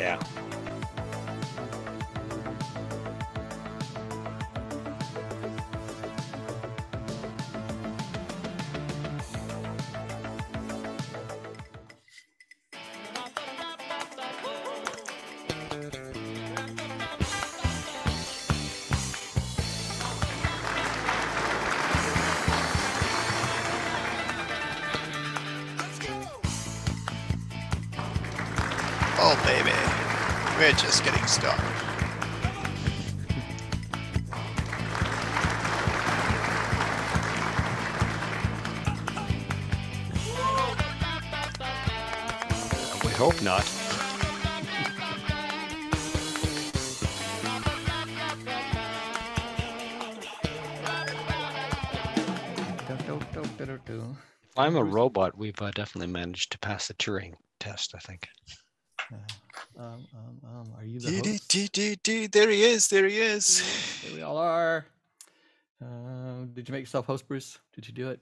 Yeah. Oh, baby. We're just getting started. We hope not. If I'm a robot, we've uh, definitely managed to pass the Turing test, I think. Um, um, um, are you the Dee, dee, host? dee, dee, dee. There he is. There he is. Here we all are. Uh, did you make yourself host, Bruce? Did you do it?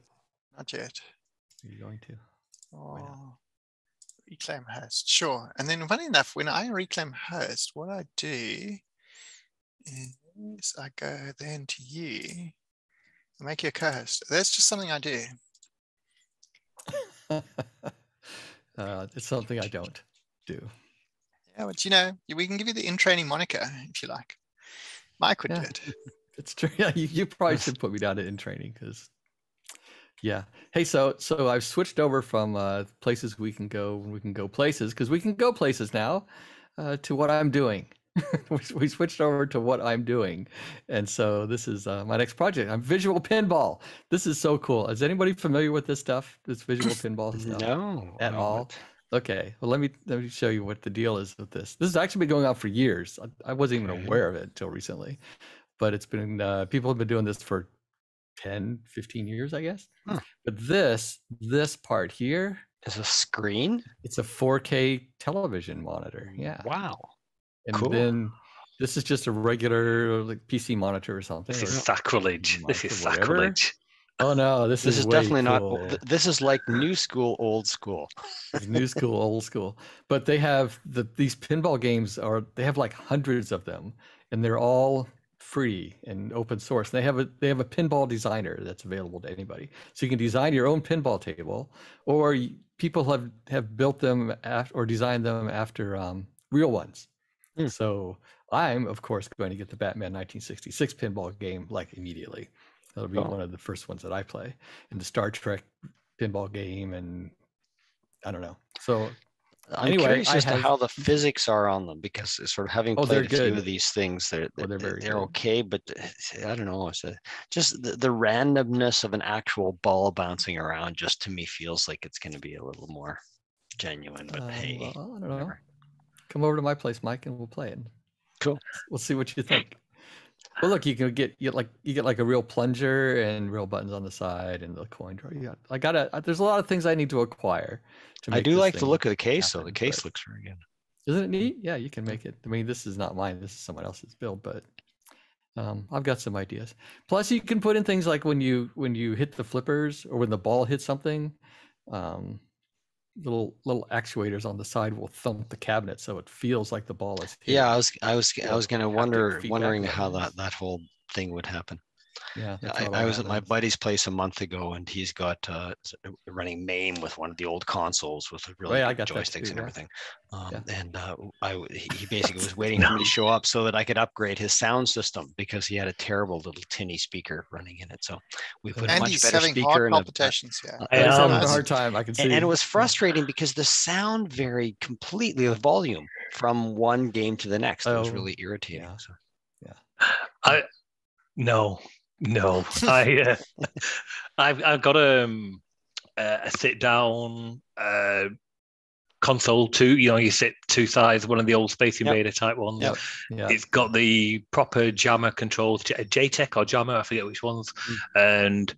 Not yet. Are you going to? Oh, reclaim host. Sure. And then, funny enough, when I reclaim host, what I do is I go then to you, I make you a co-host. That's just something I do. uh, it's something I don't do. Yeah, but you know, we can give you the in training moniker if you like. Mike would Yeah. do it. It's true. Yeah, you, you probably should put me down to in training because, yeah. Hey, so so I've switched over from uh, places we can go we can go places because we can go places now uh, to what I'm doing. we, we switched over to what I'm doing, and so this is uh, my next project. I'm visual pinball. This is so cool. Is anybody familiar with this stuff? This visual pinball stuff? No. At all? but- Okay, well let me let me show you what the deal is with this. This has actually been going on for years. I, I wasn't even aware of it until recently, but it's been uh, people have been doing this for 10, 15 years, I guess. Huh. But this this part here, Is a screen? it's a 4K television monitor. Yeah, Wow. and cool. then this is just a regular like PC monitor or something. This is sacrilege. This is sacrilege. Oh no, this, This is way definitely not. cool. th- This is like new school, old school. New school, old school. But they have the these pinball games are they have like hundreds of them, and they're all free and open source. They have a they have a pinball designer that's available to anybody, so you can design your own pinball table, or people have have built them af- or designed them after um, real ones. Hmm. So I'm of course going to get the Batman 1966 pinball game like immediately. That'll be Cool. one of the first ones that I play, and the Star Trek pinball game, and I don't know. So I'm Anyway, curious I as to have- how the physics are on them because sort of having Oh, played a few of these things, they're Oh, they're they're, very they're okay, but I don't know. It's a, just the, the randomness of an actual ball bouncing around just to me feels like it's going to be a little more genuine. But Uh, hey, well, I don't know. whatever. Come over to my place, Mike, and we'll play it. Cool. We'll see what you think. Well, look, you can get you get like you get like a real plunger and real buttons on the side and the coin drawer. You got, I gotta. There's a lot of things I need to acquire. To I do like the look of the case, though. The case looks very good. Isn't it neat? Yeah, you can make it. I mean, this is not mine. This is someone else's build, but um, I've got some ideas. Plus, you can put in things like when you when you hit the flippers or when the ball hits something, um, little little actuators on the side will thump the cabinet so it feels like the ball is. Yeah, I was I was I was going to wonder wondering how that that whole thing would happen. Yeah. I, I was at my buddy's place a month ago, and he's got uh, uh, running MAME with one of the old consoles with really Oh, yeah, I got joysticks too, and yeah. everything. Um, Yeah. And uh, I w- he he basically was waiting for me to show up so that I could upgrade his sound system because he had a terrible little tinny speaker running in it. So we put a And much he's better speaker heart and, a, a- Yeah. I Yeah, he's having am. a hard time. I can see. and, and it was Yeah. frustrating because the sound varied completely with volume from one game to the next. It was Oh, really irritating. yeah. So. I no, no. I uh, I've I've got um, a, a sit down uh, console too. You know, you sit two sides, one of the old Space Yep. Invader type ones. Yep. Yeah. It's got the proper JAMMA controls, JTEC or JAMMA, I forget which ones. And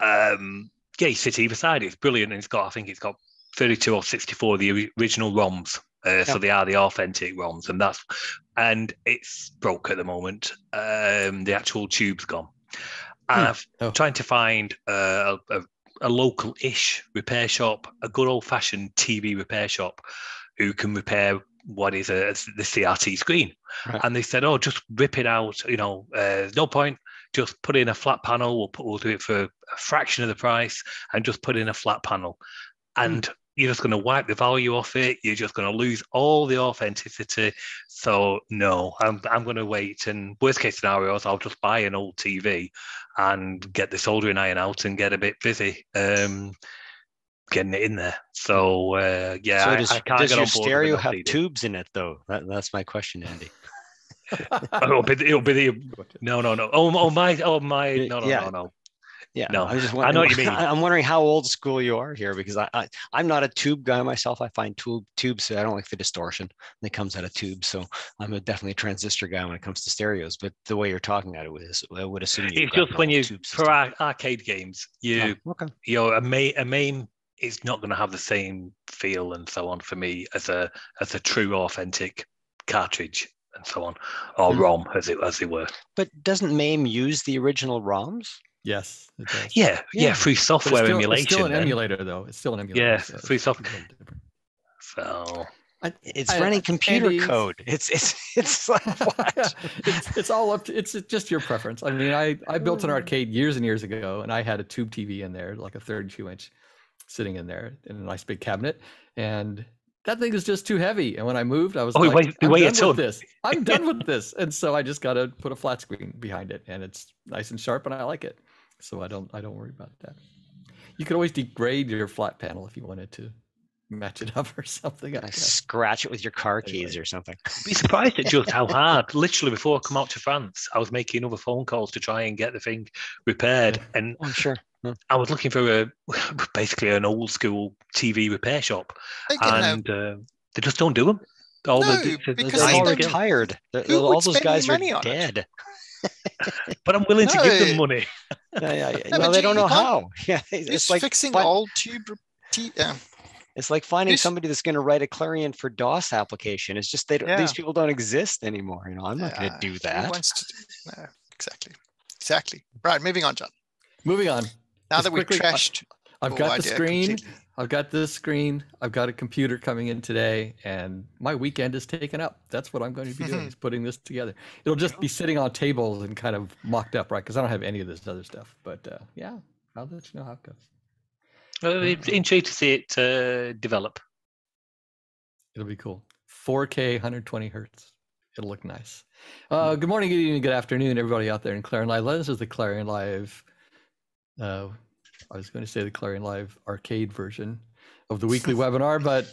um, yeah, you sit either side. It's brilliant. And it's got, I think it's got 32 or 64 of the original ROMs. Uh, So they are the authentic ROMs, and that's and it's broke at the moment. Um, the actual tube's gone. And Hmm. I'm Oh. trying to find uh, a, a, a local-ish repair shop, a good old-fashioned TV repair shop, who can repair what is a the CRT screen, Right. and they said, "Oh, just rip it out. You know, uh, no point. Just put in a flat panel. We'll put, we'll do it for a fraction of the price, and just put in a flat panel, and you're just going to wipe the value off it. You're just going to lose all the authenticity. So no, I'm I'm going to wait. And worst case scenarios, I'll just buy an old TV and get the soldering iron out and get a bit busy." Um, Getting it in there, so uh, yeah, so does, I can't does get your on board with stereo have CD. tubes in it though? That, that's my question, Andy. it'll be the, it'll be the no no no oh, oh my oh my no no Yeah. no no Yeah, No, I'm just I wondering, know what you mean. I'm wondering how old school you are here because I, I I'm not a tube guy myself. I find tube tubes. I don't like the distortion that comes out of tubes. So I'm a definitely a transistor guy when it comes to stereos. But the way you're talking at it was, I would assume it's just when you for ar- arcade games you Oh, okay. you know a MAME a MAME is not going to have the same feel and so on for me as a as a true authentic cartridge and so on or Hmm. rom as it as they were But doesn't MAME use the original ROMs? Yes, it does. yeah yeah, Yeah. free But it's software still, emulation It's still an then. emulator, though. It's still an emulator. Yeah, so free software. soft- a so It's I- running computer Andy- code. It's it's it's like what? it's, it's all up to it's just your preference. I mean, I, I built an mm. arcade years and years ago, and I had a tube TV in there, like a 32 inch, sitting in there in a nice big cabinet, and that thing is just too heavy. And when I moved, I was Oh, like, wait- I'm wait done ton. with this. I'm done with this, and so I just got to put a flat screen behind it, and it's nice and sharp, and I like it. So I don't I don't worry about that. You could always degrade your flat panel if you wanted to match it up or something. I Scratch it with your car Anyway. keys or something. be surprised at just how hard. Literally, before I come out to France, I was making other phone calls to try and get the thing repaired, and Oh, sure. I was looking for a basically an old school TV repair shop, They have, and uh, they just don't do them. All No, the, the- because They're they all retired. All those guys are money it? dead. but I'm willing to give them money. Yeah, yeah, yeah. No, No, but they don't know how. Yeah, it's it's like fixing fin- old tube. T, uh, It's like finding This- somebody that's going to write a Clarion for DOS application. It's just they don't, Yeah. these people don't exist anymore. You know, I'm not going to do that. wants to no, exactly. Exactly. Right, moving on, John. Moving on. Now Just that we've quickly, trashed I've got the screen. completely. I've got this screen. I've got a computer coming in today, and my weekend is taken up. That's what I'm going to be doing is putting this together. It'll just be sitting on tables and kind of mocked up, right? Because I don't have any of this other stuff. But uh, yeah, I'll let you know how it goes. Uh, it's intrigued to see it uh, develop. It'll be cool. 4K, 120 hertz. It'll look nice. Uh, good morning, good evening, good afternoon, everybody out there in Clarion Live. This is the Clarion Live. I was going to say the Clarion Live arcade version of the weekly webinar, but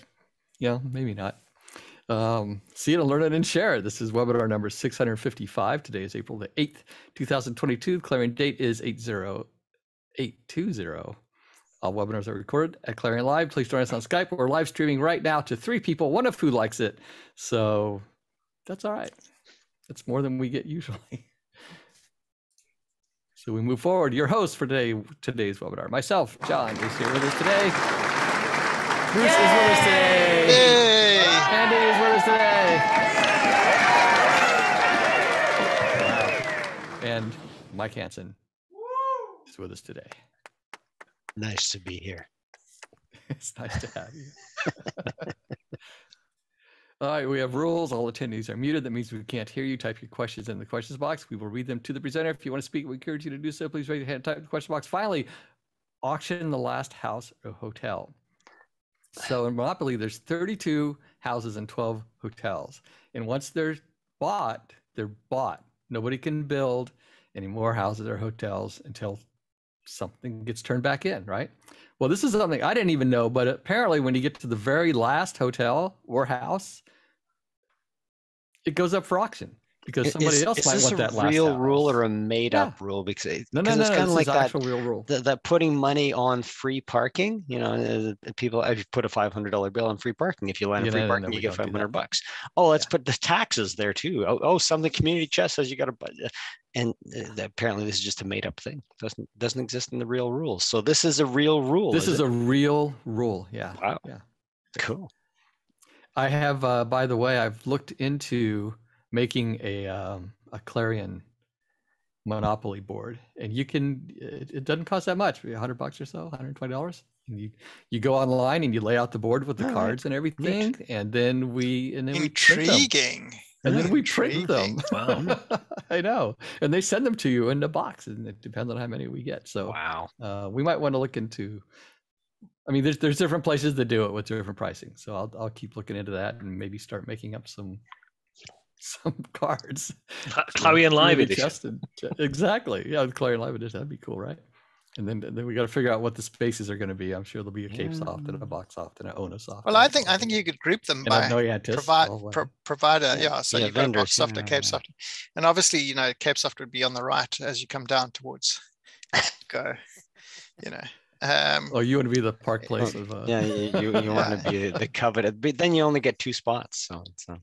you know, maybe not. Um, see it and learn it and share it. This is webinar number 655. Today is April the 8th, 2022. Clarion date is 80820. All webinars are recorded at Clarion Live. Please join us on Skype. We're live streaming right now to three people, one of who likes it. So that's all right. That's more than we get usually. So we move forward. Your host for today today's webinar, myself, John, is here with us today. Bruce is with us today. Yay! Andy is with us today. And Mike Hansen is with us today. Nice to be here. It's nice to have you. All right, we have rules. All attendees are muted. That means we can't hear you. Type your questions in the questions box. We will read them to the presenter. If you want to speak, we encourage you to do so. Please raise your hand, type the question box. Finally, auction the last house or hotel. So in Monopoly, there's 32 houses and 12 hotels. And once they're bought, they're bought. Nobody can build any more houses or hotels until something gets turned back in, right? Well, this is something I didn't even know, but apparently, when you get to the very last hotel or house, it goes up for auction because somebody is, else is might this want a that last real house. rule or a made up rule? Because it, no, no, no, it's no. kind This of like is that. real rule. That, that putting money on free parking, you know, uh, people if you put a five hundred dollar bill on free parking. If you land Yeah, on free parking, we you get five hundred bucks. Oh, let's put the taxes there too. Oh, oh, something community chest says you got to, and uh, apparently this is just a made up thing. Doesn't doesn't exist in the real rules. So this is a real rule. This is it? a real rule. Yeah. wow. yeah. Cool. I have, uh, by the way, I've looked into making a um, a Clarion Monopoly board, and you can. It, it doesn't cost that much, hundred bucks or so, hundred twenty dollars. And you you go online and you lay out the board with the All right. cards and everything, and then we and then we print. Intriguing. and then we print them. Wow. I know, and they send them to you in a box, and it depends on how many we get. So Wow. uh, we might want to look into. I mean, there's there's different places that do it with different pricing, so I'll I'll keep looking into that and maybe start making up some some cards. Cla- Clarion Live Really edition. Exactly, yeah, the Clarion Live edition. That'd be cool, right? And then then we got to figure out what the spaces are going to be. I'm sure there'll be a Cape Soft and a Box Soft and an Ona Soft. Well, I think I think you could group them and I by know Yantis. provide all, uh, pro- provider. Yeah, Yeah, so yeah, you've got vendors, Boxsoft yeah, and yeah. CapeSoft, and obviously you know Cape Soft would be on the right as you come down towards go. You know, um, Oh, you want to be the Park Oh, Place of uh, Yeah, you, you, you want to be the coveted, but then you only get two spots. So it's, uh,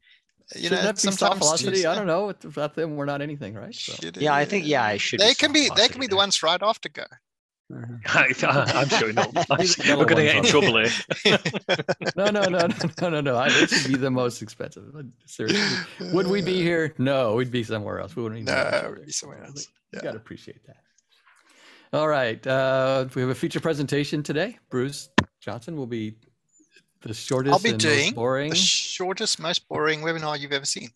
you Shouldn't know, that be soft sometimes velocity? just- I don't know. Without them, we're not anything, right? So. Should Yeah, I think- yeah, it- it should be They can soft be. They can be the ones right after go. I'm showing up. These We're going to get in trouble here. No, no, no, no, no, no, no. I, it should be the most expensive. uh, Seriously. Would we be here? No, we'd be somewhere else. We wouldn't be No, we'd be somewhere else. You got to appreciate that. All right. Uh, we have a feature presentation today. Bruce Johnson will be the shortest I'll be and doing most boring. The shortest, most boring webinar you've ever seen.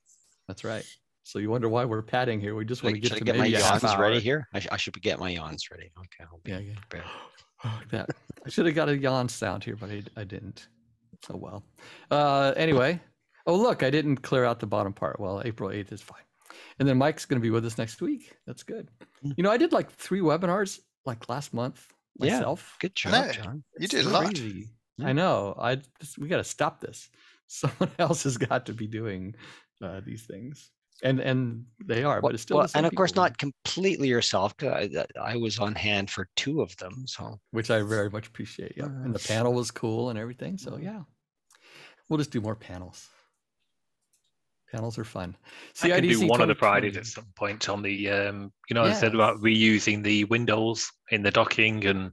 That's right. So you wonder why we're padding here. We just want to like, get should I to get my maybe a yawns ready here? I, sh- I should get my yawns ready. Okay, I'll be Yeah, yeah. prepared. that. I should have got a yawn sound here, but I, I didn't. Oh well. Uh, anyway, oh look, I didn't clear out the bottom part. Well, April eighth is fine. And then Mike's going to be with us next week. That's good. Mm. You know, I did like three webinars like last month Yeah. myself. Good job, know. John. You It's did a lot. Yeah. I know. I just, we got to stop this. Someone else has got to be doing uh, these things, and and they are, Well- but it's still well, the same and of course people, not completely yourself I, I was on hand for two of them. So which I very much appreciate. Yeah, and the panel was cool and everything. So yeah, we'll just do more panels. Panels are fun. I can do one of the Fridays at some point on the, um, you know, I said about reusing the windows in the docking and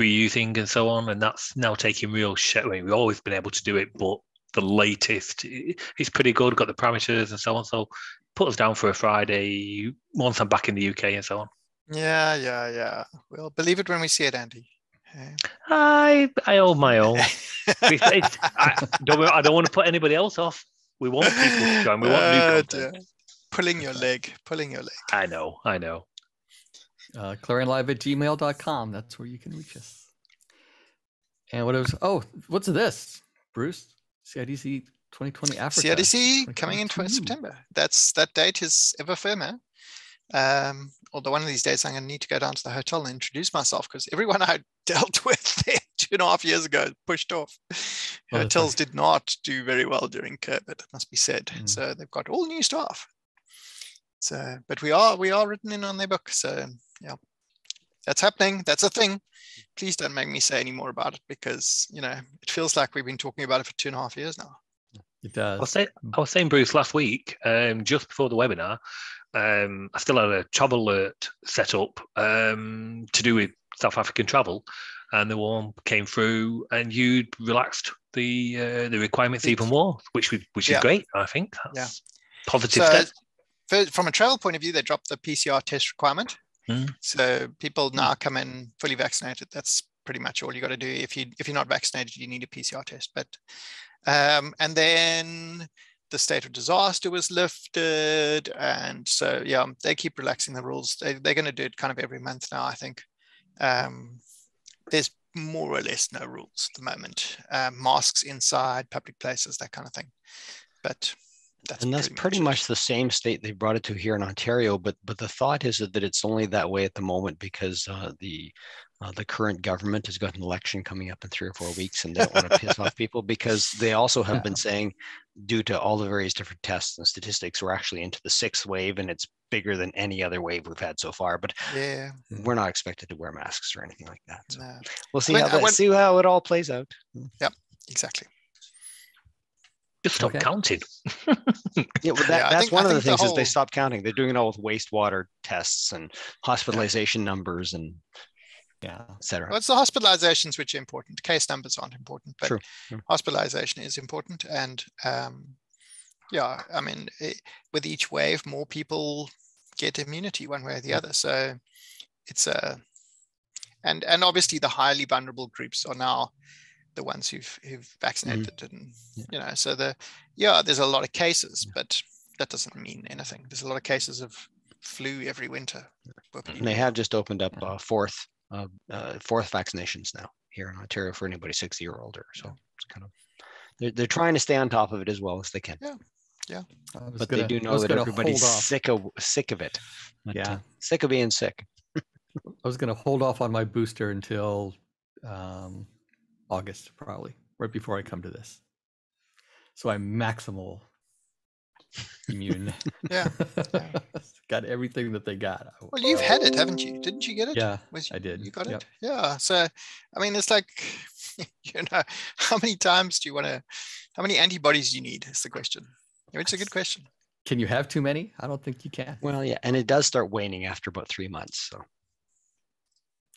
reusing and so on, and that's now taking real shape. I mean, we've always been able to do it, but the latest i- is pretty good. Got the parameters and so on. So put us down for a Friday once I'm back in the UK and so on. Yeah, yeah, yeah. We'll believe it when we see it, Andy. Yeah. I I hold my own. It's- it's- I don't, I don't want to put anybody else off. We want people to join. We want new Oh, content. dear. Pulling your leg, pulling your leg. I know, I know. uh, clarionlive at gmail.com. That's where you can reach us. And what was, oh, what's this, Bruce? CIDC 2020 Africa. CIDC coming in 2022. 20 September. That's that date is ever firmer. Um, although one of these days I'm going to need to go down to the hotel and introduce myself because everyone I dealt with there two and a half years ago pushed off. Oh. Hotels did not do very well during COVID, it must be said. Mm. So they've got all new staff. So, but we are we are written in on their book. So yeah, that's happening. That's a thing. Please don't make me say any more about it because you know it feels like we've been talking about it for two and a half years now. It I was, does. say, I was saying, Bruce, last week, um, just before the webinar, um, I still had a travel alert set up um, to do with South African travel, and the warm came through, and you relaxed the uh, the requirements even more, which we, which Yeah. is great. I think that's positive So, step. for- from a travel point of view, they dropped the PCR test requirement. Mm. So people now come in fully vaccinated. That's pretty much all you got to do. If you if you're not vaccinated, you need a PCR test. But um, and then the state of disaster was lifted, and so yeah, they keep relaxing the rules. They, they're going to do it kind of every month now. I think um, there's more or less no rules at the moment. Um, masks inside public places, that kind of thing. But that's and that's pretty it. much the same state they brought it to here in Ontario. But but the thought is that it's only that way at the moment because uh, the uh, the current government has got an election coming up in three or four weeks, and they don't want to piss off people because they also have been saying, due to all the various different tests and statistics, we're actually into the sixth wave, and it's bigger than any other wave we've had so far. But Yeah, we're not expected to wear masks or anything like that. So no, we'll see went- how I that, went- see how it all plays out. Yep, exactly. Just stop Okay. counting. Yeah, well, that, Yeah, that's think- one of the think the things is they whole- stopped counting. They're doing it all with wastewater tests and hospitalization numbers and Yeah. etc. Well, it's the hospitalizations which are important. Case numbers aren't important, but True, true. hospitalization is important. And um, yeah, I mean, it, with each wave, more people get immunity one way or the other. So it's a, and and obviously the highly vulnerable groups are now the ones who've who've vaccinated and Yeah. you know so the yeah there's a lot of cases but that doesn't mean anything there's a lot of cases of flu every winter And they have just opened up uh, fourth, uh, uh, fourth vaccinations now here in Ontario for anybody 60 or older. So it's kind of, they're, they're trying to stay on top of it as well as they can. I was But gonna- they do know was that everybody's sick of sick of it. But, uh, Yeah. sick of being sick. I was going to hold off on my booster until um, August, probably right before I come to this. So I'm maximal immune. Yeah, got everything that they got. well you've had it haven't you didn't you get it Yeah, Was I did. you got Yep. it yeah so i mean it's like you know how many times do you want to how many antibodies do you need is the question it's a good question Can you have too many? I don't think you can. Well, yeah, and it does start waning after about three months. So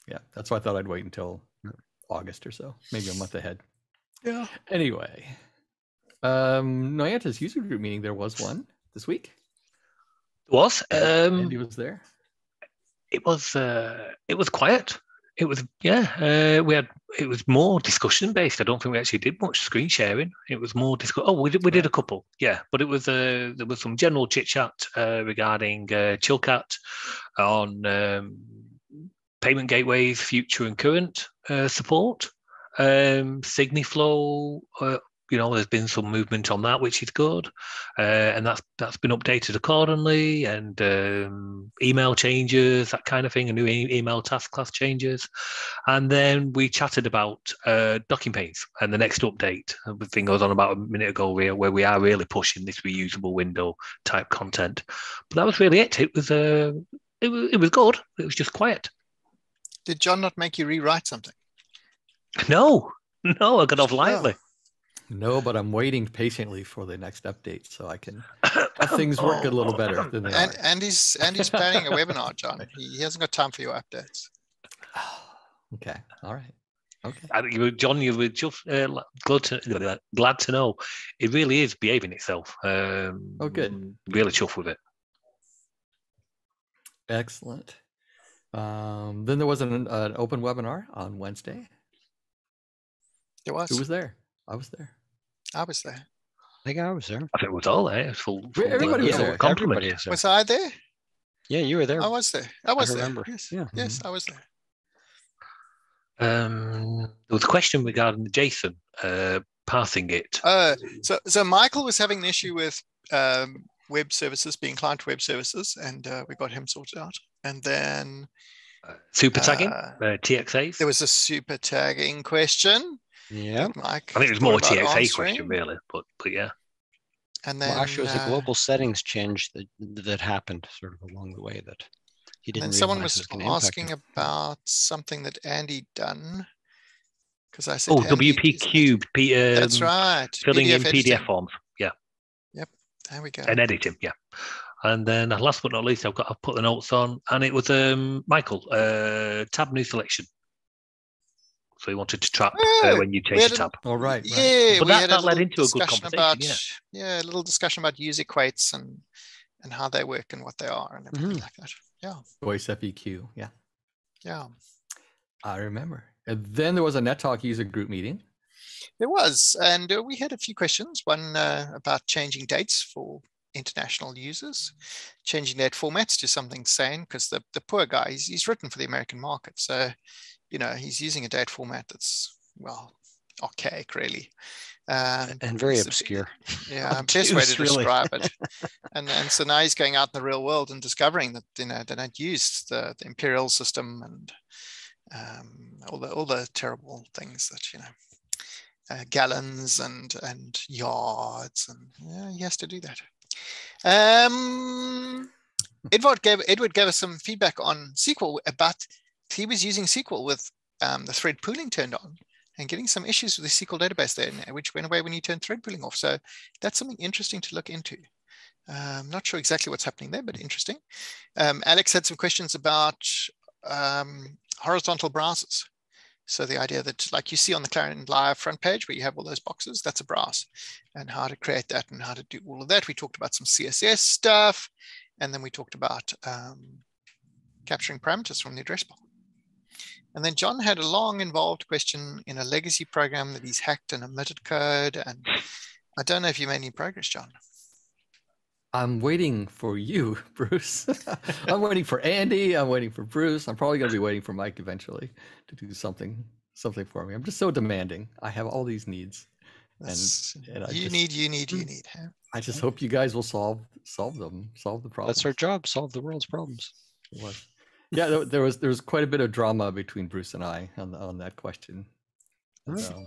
Yeah, that's why I thought I'd wait until August or so, maybe a month ahead. yeah Anyway, um, Noyantis user group meeting, there was one this week. was um, Andy was there. it was uh, it was quiet. It was yeah. Uh, we had it was more discussion based. I don't think we actually did much screen sharing. It was more discuss. Oh, we did we did a couple. Yeah, but it was uh, there was some general chit chat uh, regarding uh, Chilkat on um, payment gateways, future and current uh, support. Um, Signiflow, uh, you know, there's been some movement on that, which is good, uh, and that's that's been updated accordingly, and um, email changes, that kind of thing, and new e- email task class changes, and then we chatted about uh, docking panes and the next update. uh, The thing I was on about a minute ago, where, where we are really pushing this reusable window type content, but that was really it. It was uh, it was it was good. It was just quiet. did john not make you rewrite something No, no, I got off lightly. No, but I'm waiting patiently for the next update so I can have things work a little better than they and are. andy's andy's planning a webinar john he, he hasn't got time for your updates Okay, all right. Okay. I you John, you were just uh, glad to glad to know it really is behaving itself. Um, Oh, good. Really chuffed with it. Excellent. Um, then there was an, an open webinar on Wednesday. It was, Who was there? I was there. i was there I think I was there. I think it was all there. It was full, full everybody was uh, there. Compliment. Everybody was there. was i there Yeah, you were there. i was there i was remember. there yes Yeah. yes i was there Um, there was a question regarding the JSON uh, passing it. Uh, so, so Michael was having an issue with um, web services being client web services, and uh, we got him sorted out. And then Super tagging, uh, uh, TXAs. there was a super tagging question. Yeah. that Mike. I think it was more about TXA question, really. But but yeah, And then Well, actually, it was uh, a global settings change that that happened sort of along the way that he didn't. then someone realize was asking about something that Andy done. Because I said, oh, Andy, WP cubed, P, um, That's right. filling in editing. PDF forms. Yeah, Yep. There we go. and editing. Yeah. And then uh, last but not least, I've got I've put the notes on, and it was um Michael uh, tab new selection. So he wanted to trap uh, Oh, when you we change had the an- tab. All right. right. Yeah, But we that- had that led into a good discussion conversation, about yeah. yeah, a little discussion about use equates and and how they work and what they are and everything Mhm. like that. Yeah, Voice FEQ. Yeah, yeah. I remember. And then there was a NetTalk user group meeting. There was, and uh, we had a few questions. One uh, about changing dates for international users, changing date formats to something sane, because the, the poor guy, he's, he's written for the American market. So, you know, he's using a date format that's, well, archaic, really. Um, and very obscure. yeah, best way Obtuse, to really. describe it. And and so now he's going out in the real world and discovering that you know they don't use the, the imperial system and um, all the all the terrible things that you know uh, gallons and and yards and yeah, he has to do that. Um, Edward gave Edward gave us some feedback on SQL about he was using SQL with um, the thread pooling turned on and getting some issues with the SQL database there, which went away when you turned thread pooling off. So that's something interesting to look into. Um, not sure exactly what's happening there, but interesting. Um, Alex had some questions about um, horizontal browsers. So the idea that like you see on the Clarion Live front page where you have all those boxes, that's a browse and how to create that and how to do all of that. We talked about some CSS stuff, and then we talked about um, capturing parameters from the address bar. And then John had a long involved question in a legacy program that he's hacked and omitted code. And I don't know if you made any progress, John. I'm waiting for you, Bruce. I'm waiting for Andy. I'm waiting for Bruce. I'm probably going to be waiting for Mike eventually to do something something for me. I'm just so demanding. I have all these needs. And, and you just, need, you need, you hmm. need. Huh? I just hope you guys will solve solve them, solve the problem. That's our job, solve the world's problems. Yeah, there, there, was there was quite a bit of drama between Bruce and I on on that question. So,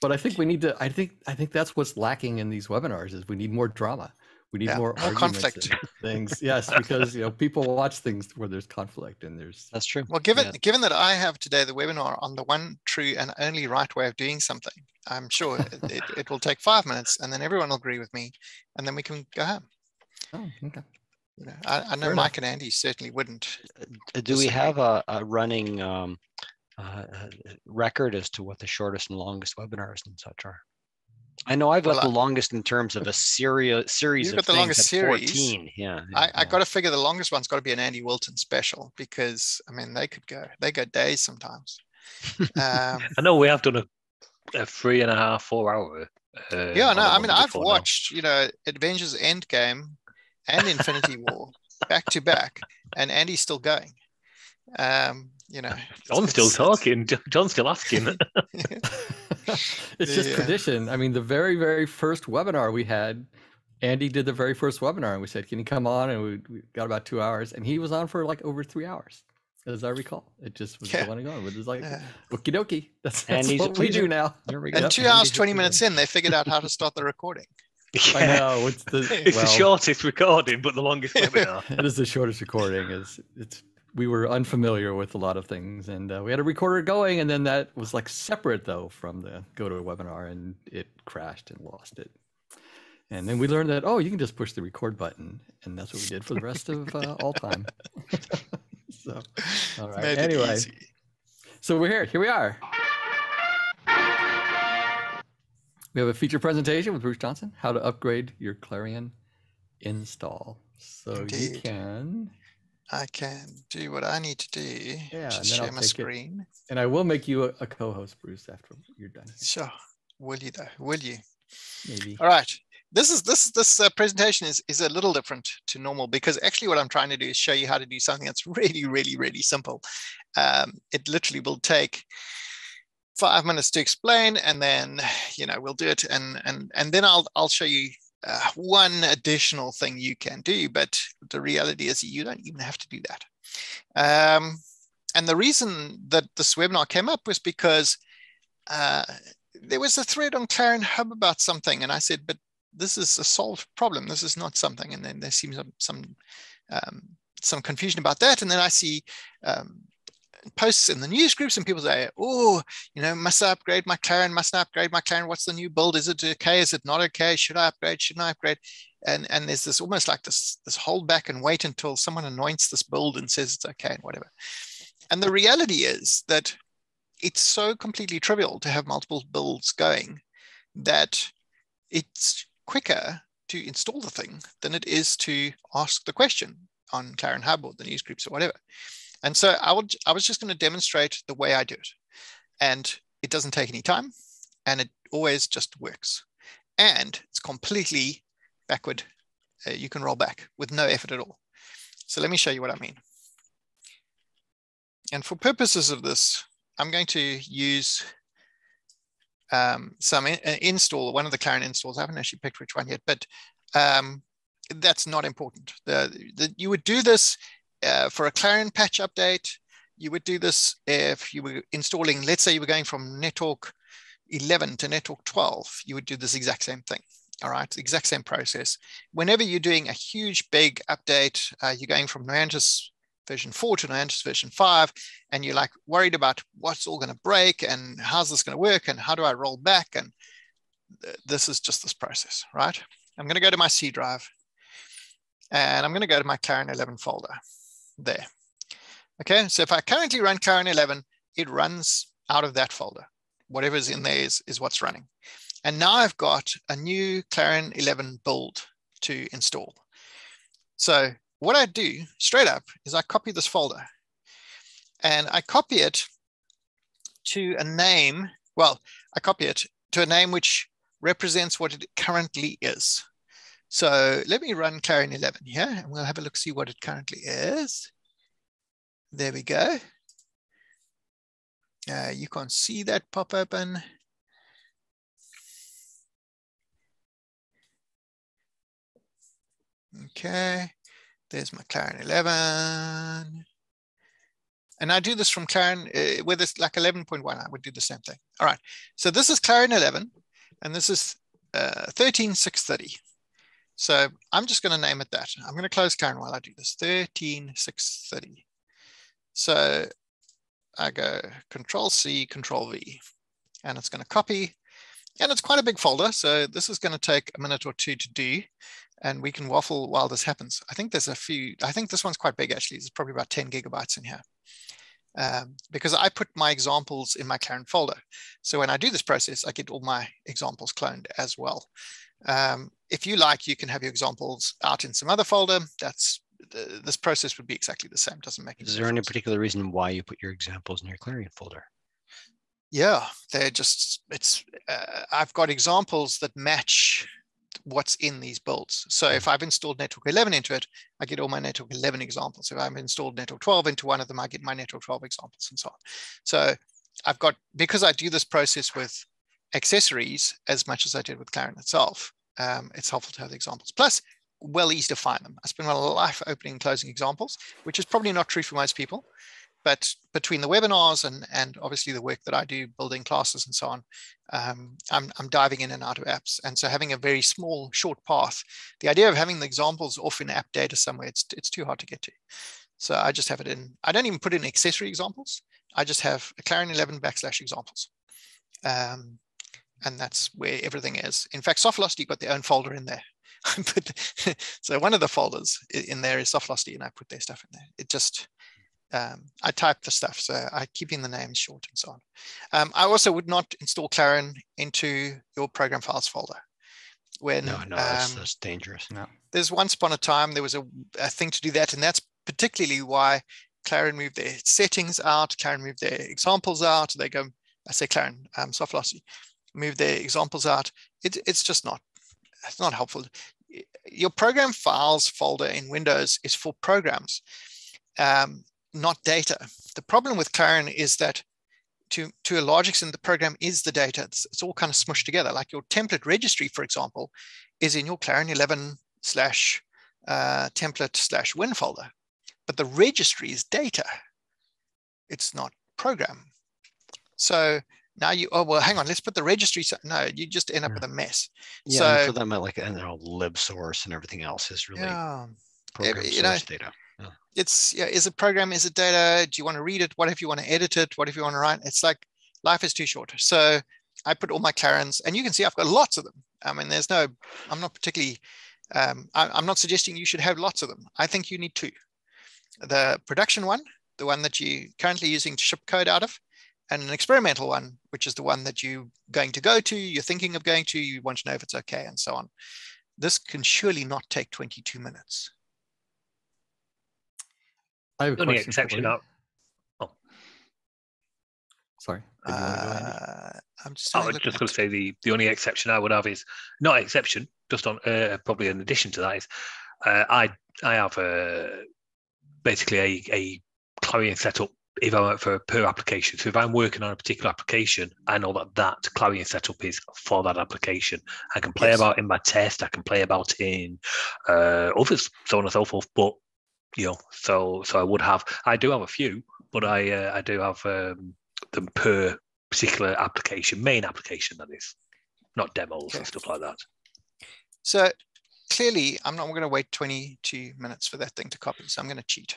but I think we need to. I think I think that's what's lacking in these webinars is we need more drama. We need Yeah, more, more conflict. things. Yes, because you know people watch things where there's conflict and there's That's true. Well, given Yeah. given that I have today the webinar on the one true and only right way of doing something, I'm sure it, it, it will take five minutes, and then everyone will agree with me, and then we can go home. oh okay. You know, I, I know Fair enough. Mike and Andy certainly wouldn't. Uh, Do we have a, a running um, uh, uh, record as to what the shortest and longest webinars and such are? I know I've got Well, the I- longest in terms of a series series You've of got the things longest at series. 14. Yeah. I, I yeah. got to figure the longest one's got to be an Andy Wilton special because I mean they could go they go days sometimes. Um, I know we have done a, a three and a half, four hour. Uh, yeah, no, I mean I've before now. watched you know Avengers Endgame and Infinity War back to back, and Andy's still going. Um, you know, John's still it's- talking. John's still asking. it's just Yeah. tradition. I mean, the very, very first webinar we had, Andy did the very first webinar, and we said, "Can you come on?" And we, we got about two hours, and he was on for like over three hours, as I recall. It just was Yeah. going and going. It was like, Yeah. okie dokie. That's, that's what we do now. There we And two hours, 20 minutes in, they figured out how to start the recording. I know it's the It's well, the shortest recording, but the longest webinar. It is the shortest recording. Is it's we were unfamiliar with a lot of things, and uh, we had a recorder going, and then that was like separate though from the go to a webinar, and it crashed and lost it. And then we learned that oh, you can just push the record button, and that's what we did for the rest of uh, all time. so, all right. Anyway, so we're here. Here we are. We have a feature presentation with Bruce Johnson, how to upgrade your Clarion install. So you can, I can do what I need to do. Yeah, then share I'll my take it. and I will make you a, a co-host, Bruce, after you're done. Sure. Will you though? Will you? Maybe. All right. This is this this uh, presentation is is a little different to normal because actually what I'm trying to do is show you how to do something that's really really really simple. Um, it literally will take five minutes to explain, and then you know we'll do it, and and and then I'll I'll show you uh, one additional thing you can do. But the reality is you don't even have to do that. Um, and the reason that this webinar came up was because uh, there was a thread on Clarion Hub about something, and I said, but this is a solved problem. This is not something. And then there seems some some, um, some confusion about that. And then I see um, posts in the news groups, and people say, "Oh, you know, must I upgrade my Clarion? Must I upgrade my Clarion? What's the new build? Is it okay? Is it not okay? Should I upgrade? Shouldn't I upgrade?" And and there's this almost like this this hold back and wait until someone anoints this build and says it's okay and whatever. And the reality is that it's so completely trivial to have multiple builds going that it's quicker to install the thing than it is to ask the question on Clarion Hub or the news groups or whatever. And so I would I was just going to demonstrate the way I do it. And it doesn't take any time and it always just works. And it's completely backward. Uh, you can roll back with no effort at all. So let me show you what I mean. And for purposes of this, I'm going to use um, some in, uh, install, one of the Clarion installs. I haven't actually picked which one yet, but um, that's not important. The, the, you would do this uh, for a Clarion patch update. You would do this if you were installing, let's say you were going from NetTalk 11 to NetTalk 12, you would do this exact same thing. All right, exact same process. Whenever you're doing a huge, big update, uh, you're going from Noyantis version 4 to Noyantis version 5, and you're like worried about what's all going to break and how's this going to work and how do I roll back? And th- this is just this process, right? I'm going to go to my C drive and I'm going to go to my Clarion 11 folder there. Okay, so if I currently run Clarion 11, it runs out of that folder. Whatever's in there is, is what's running. And now I've got a new Clarion 11 build to install. So what I do straight up is I copy this folder and I copy it to a name. Well, I copy it to a name which represents what it currently is. So let me run Clarion 11 here and we'll have a look, see what it currently is. There we go. Uh, you can't see that pop open. Okay, there's my Clarion 11. And I do this from Clarion, uh, with this like 11.1, I would do the same thing. All right, so this is Clarion 11, and this is uh, 13630. So I'm just going to name it that. I'm going to close Clarion while I do this, 13630. So I go Control C, Control V, and it's going to copy. And it's quite a big folder, so this is going to take a minute or two to do, and we can waffle while this happens. I think there's a few, I think this one's quite big actually. There's probably about 10 gigabytes in here. Um, because I put my examples in my Clarion folder. So when I do this process, I get all my examples cloned as well. Um, if you like, you can have your examples out in some other folder. That's this process would be exactly the same. Doesn't make. Is there difference. any particular reason why you put your examples in your Clarion folder? Yeah, they're just it's. Uh, I've got examples that match what's in these builds. So if I've installed NetTalk 11 into it, I get all my NetTalk 11 examples. If I've installed NetTalk 12 into one of them, I get my NetTalk 12 examples and so on. So I've got because I do this process with accessories as much as I did with Clarion itself. Um, it's helpful to have the examples. Plus, well easy to find them. I spend my life opening and closing examples, which is probably not true for most people. But between the webinars and, and obviously the work that I do building classes and so on, um, I'm, I'm diving in and out of apps. And so having a very small, short path, the idea of having the examples off in app data somewhere, it's, it's too hard to get to. So I just have it in, I don't even put in accessory examples. I just have a Clarion 11 backslash examples. Um, and that's where everything is. In fact, Softvelocity got their own folder in there. so one of the folders in there is Softvelocity, and I put their stuff in there. It just um, I type the stuff, so I keep in the names short and so on. Um, I also would not install Clarion into your program files folder. When no, no, that's, um, that's dangerous. No. There's once upon a time there was a, a thing to do that, and that's particularly why Clarion moved their settings out. Clarion moved their examples out. They go, I say Clarion, um, Softvelocity move their examples out. It, it's just not, it's not helpful. Your program files folder in Windows is for programs, um, not data. The problem with Clarion is that to, to a large extent, the program is the data. It's, it's all kind of smushed together. Like your template registry, for example, is in your Clarion 11 slash uh, template slash win folder. But the registry is data. It's not program. So now you oh well hang on let's put the registry so, no you just end up yeah. with a mess. Yeah so, so that might like and know lib source and everything else is really yeah. program you source know, data. Yeah. it's yeah is it program is it data? Do you want to read it? What if you want to edit it? What if you want to write it's like life is too short. So i put all my Clarions and you can see i've got lots of them. I mean there's no i'm not particularly um, I, i'm not suggesting you should have lots of them. I think you need two. The production one the one that you're currently using to ship code out of and an experimental one, which is the one that you're going to go to, you're thinking of going to, you want to know if it's okay, and so on. This can surely not take 22 minutes. I have a Only exception out. Oh, sorry. Uh, I'm just. I was just going to say the the only exception I would have is not exception, just on uh, probably an addition to that is uh, I I have a uh, basically a a Clarion setup if I went for per application. So if I'm working on a particular application, I know that that Clarion setup is for that application. I can play yes. about in my test. I can play about in uh, others, so on and so forth. But you know, so so I would have. I do have a few, but I uh, I do have um, them per particular application, main application that is, not demos okay. and stuff like that. So clearly, I'm not going to wait 22 minutes for that thing to copy. So I'm going to cheat.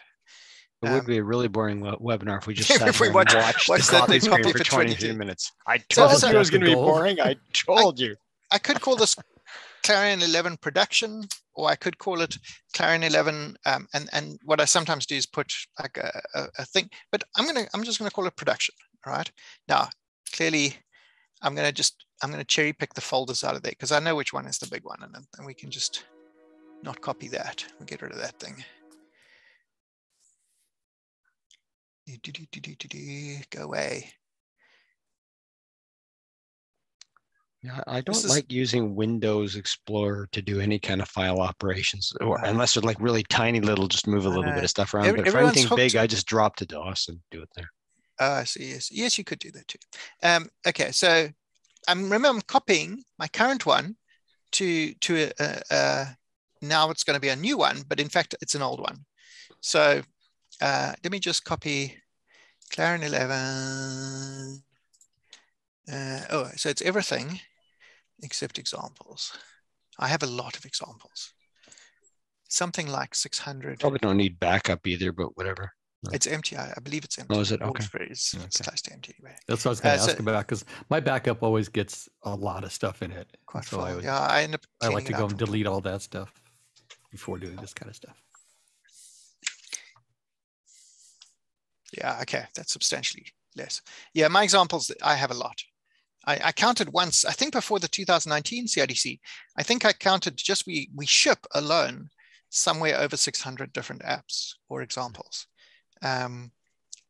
It would um, be a really boring webinar if we just sat we watch, and watched watch the copy screen for 22 minutes. I told so, you it was going to be boring. I told I, you. I could call this Clarion 11 production, or I could call it Clarion 11. Um, and and what I sometimes do is put like a, a, a thing, but I'm gonna I'm just gonna call it production. Right now, clearly, I'm gonna just I'm gonna cherry pick the folders out of there because I know which one is the big one, and, and we can just not copy that. We get rid of that thing. Go away. Yeah, I don't is- like using Windows Explorer to do any kind of file operations, or Uh, unless they're like really tiny little, just move a little know. bit of stuff around. But for anything big, I just drop to DOS and do it there. Uh, so yes, yes, you could do that too. Um, okay, so I'm remember I'm copying my current one to to a, a, a now it's going to be a new one, but in fact it's an old one. So uh, let me just copy Clarion 11. Uh, oh, so it's everything except examples. I have a lot of examples. Something like 600. Probably don't need backup either, but whatever. It's empty. I, I believe it's empty. Oh, is it? Okay. It's, very- it's, it's Okay. close to empty anyway. That's what I was going Uh, to so- ask about because my backup always gets a lot of stuff in it. Quite so full. I, would, yeah, I end up. I like to go and delete all that stuff before doing this kind of stuff. Yeah, okay, that's substantially less. Yeah, my examples, I have a lot. I, I counted once, I think before the 2019 CIDC, I think I counted just we we ship alone somewhere over 600 different apps or examples. Um,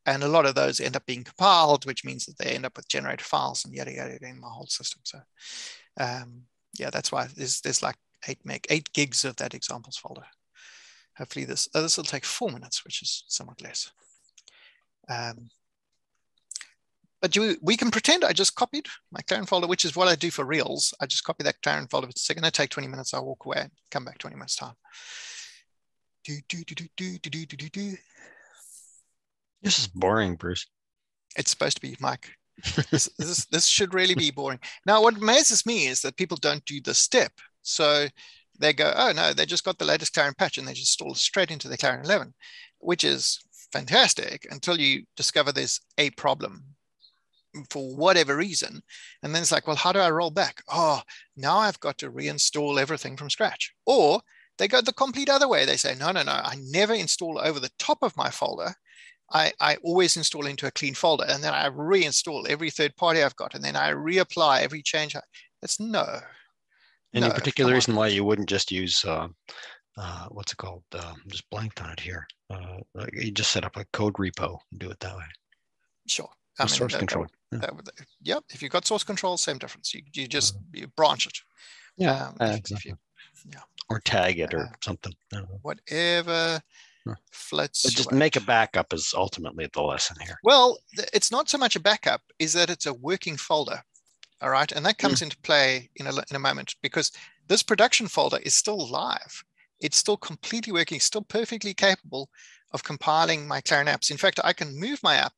and a lot of those end up being compiled, which means that they end up with generated files and yada yada yada in my whole system. So um, yeah, that's why there's there's like eight meg, eight gigs of that examples folder. Hopefully this oh, this will take four minutes, which is somewhat less. Um, but you, we can pretend I just copied my Clarion folder, which is what I do for Reels. I just copy that Clarion folder. It's going to take 20 minutes. I'll walk away and come back 20 minutes time. Do, do, do, do, do, do, do, do, do, do. This is boring, Bruce. It's supposed to be, Mike. this, this, this should really be boring. Now, what amazes me is that people don't do this step. So they go, oh no, they just got the latest Clarion patch and they just install it straight into the Clarion 11, which is fantastic until you discover there's a problem for whatever reason. And then it's like, well, how do I roll back? Oh, now I've got to reinstall everything from scratch. Or they go the complete other way. They say, no, no, no, I never install over the top of my folder. I, I always install into a clean folder and then I reinstall every third party I've got and then I reapply every change. I, it's no. Any No, particular reason why you wouldn't just use uh, uh, what's it called? Uh, I'm just blanked on it here. Uh, you just set up a code repo and do it that way. Sure. With source that- that control. would- Yeah. that would- yep. If you've got source control, same difference. You, you just you branch it. Yeah, Um, uh, exactly. you- yeah. Or tag it Uh, or something. I don't know. whatever floats. But just make a backup is ultimately the lesson here. Well, it's not so much a backup, is that it's a working folder. All right. And that comes into play in a, in a moment because this production folder is still live. It's still completely working, still perfectly capable of compiling my Clarion apps. In fact, I can move my app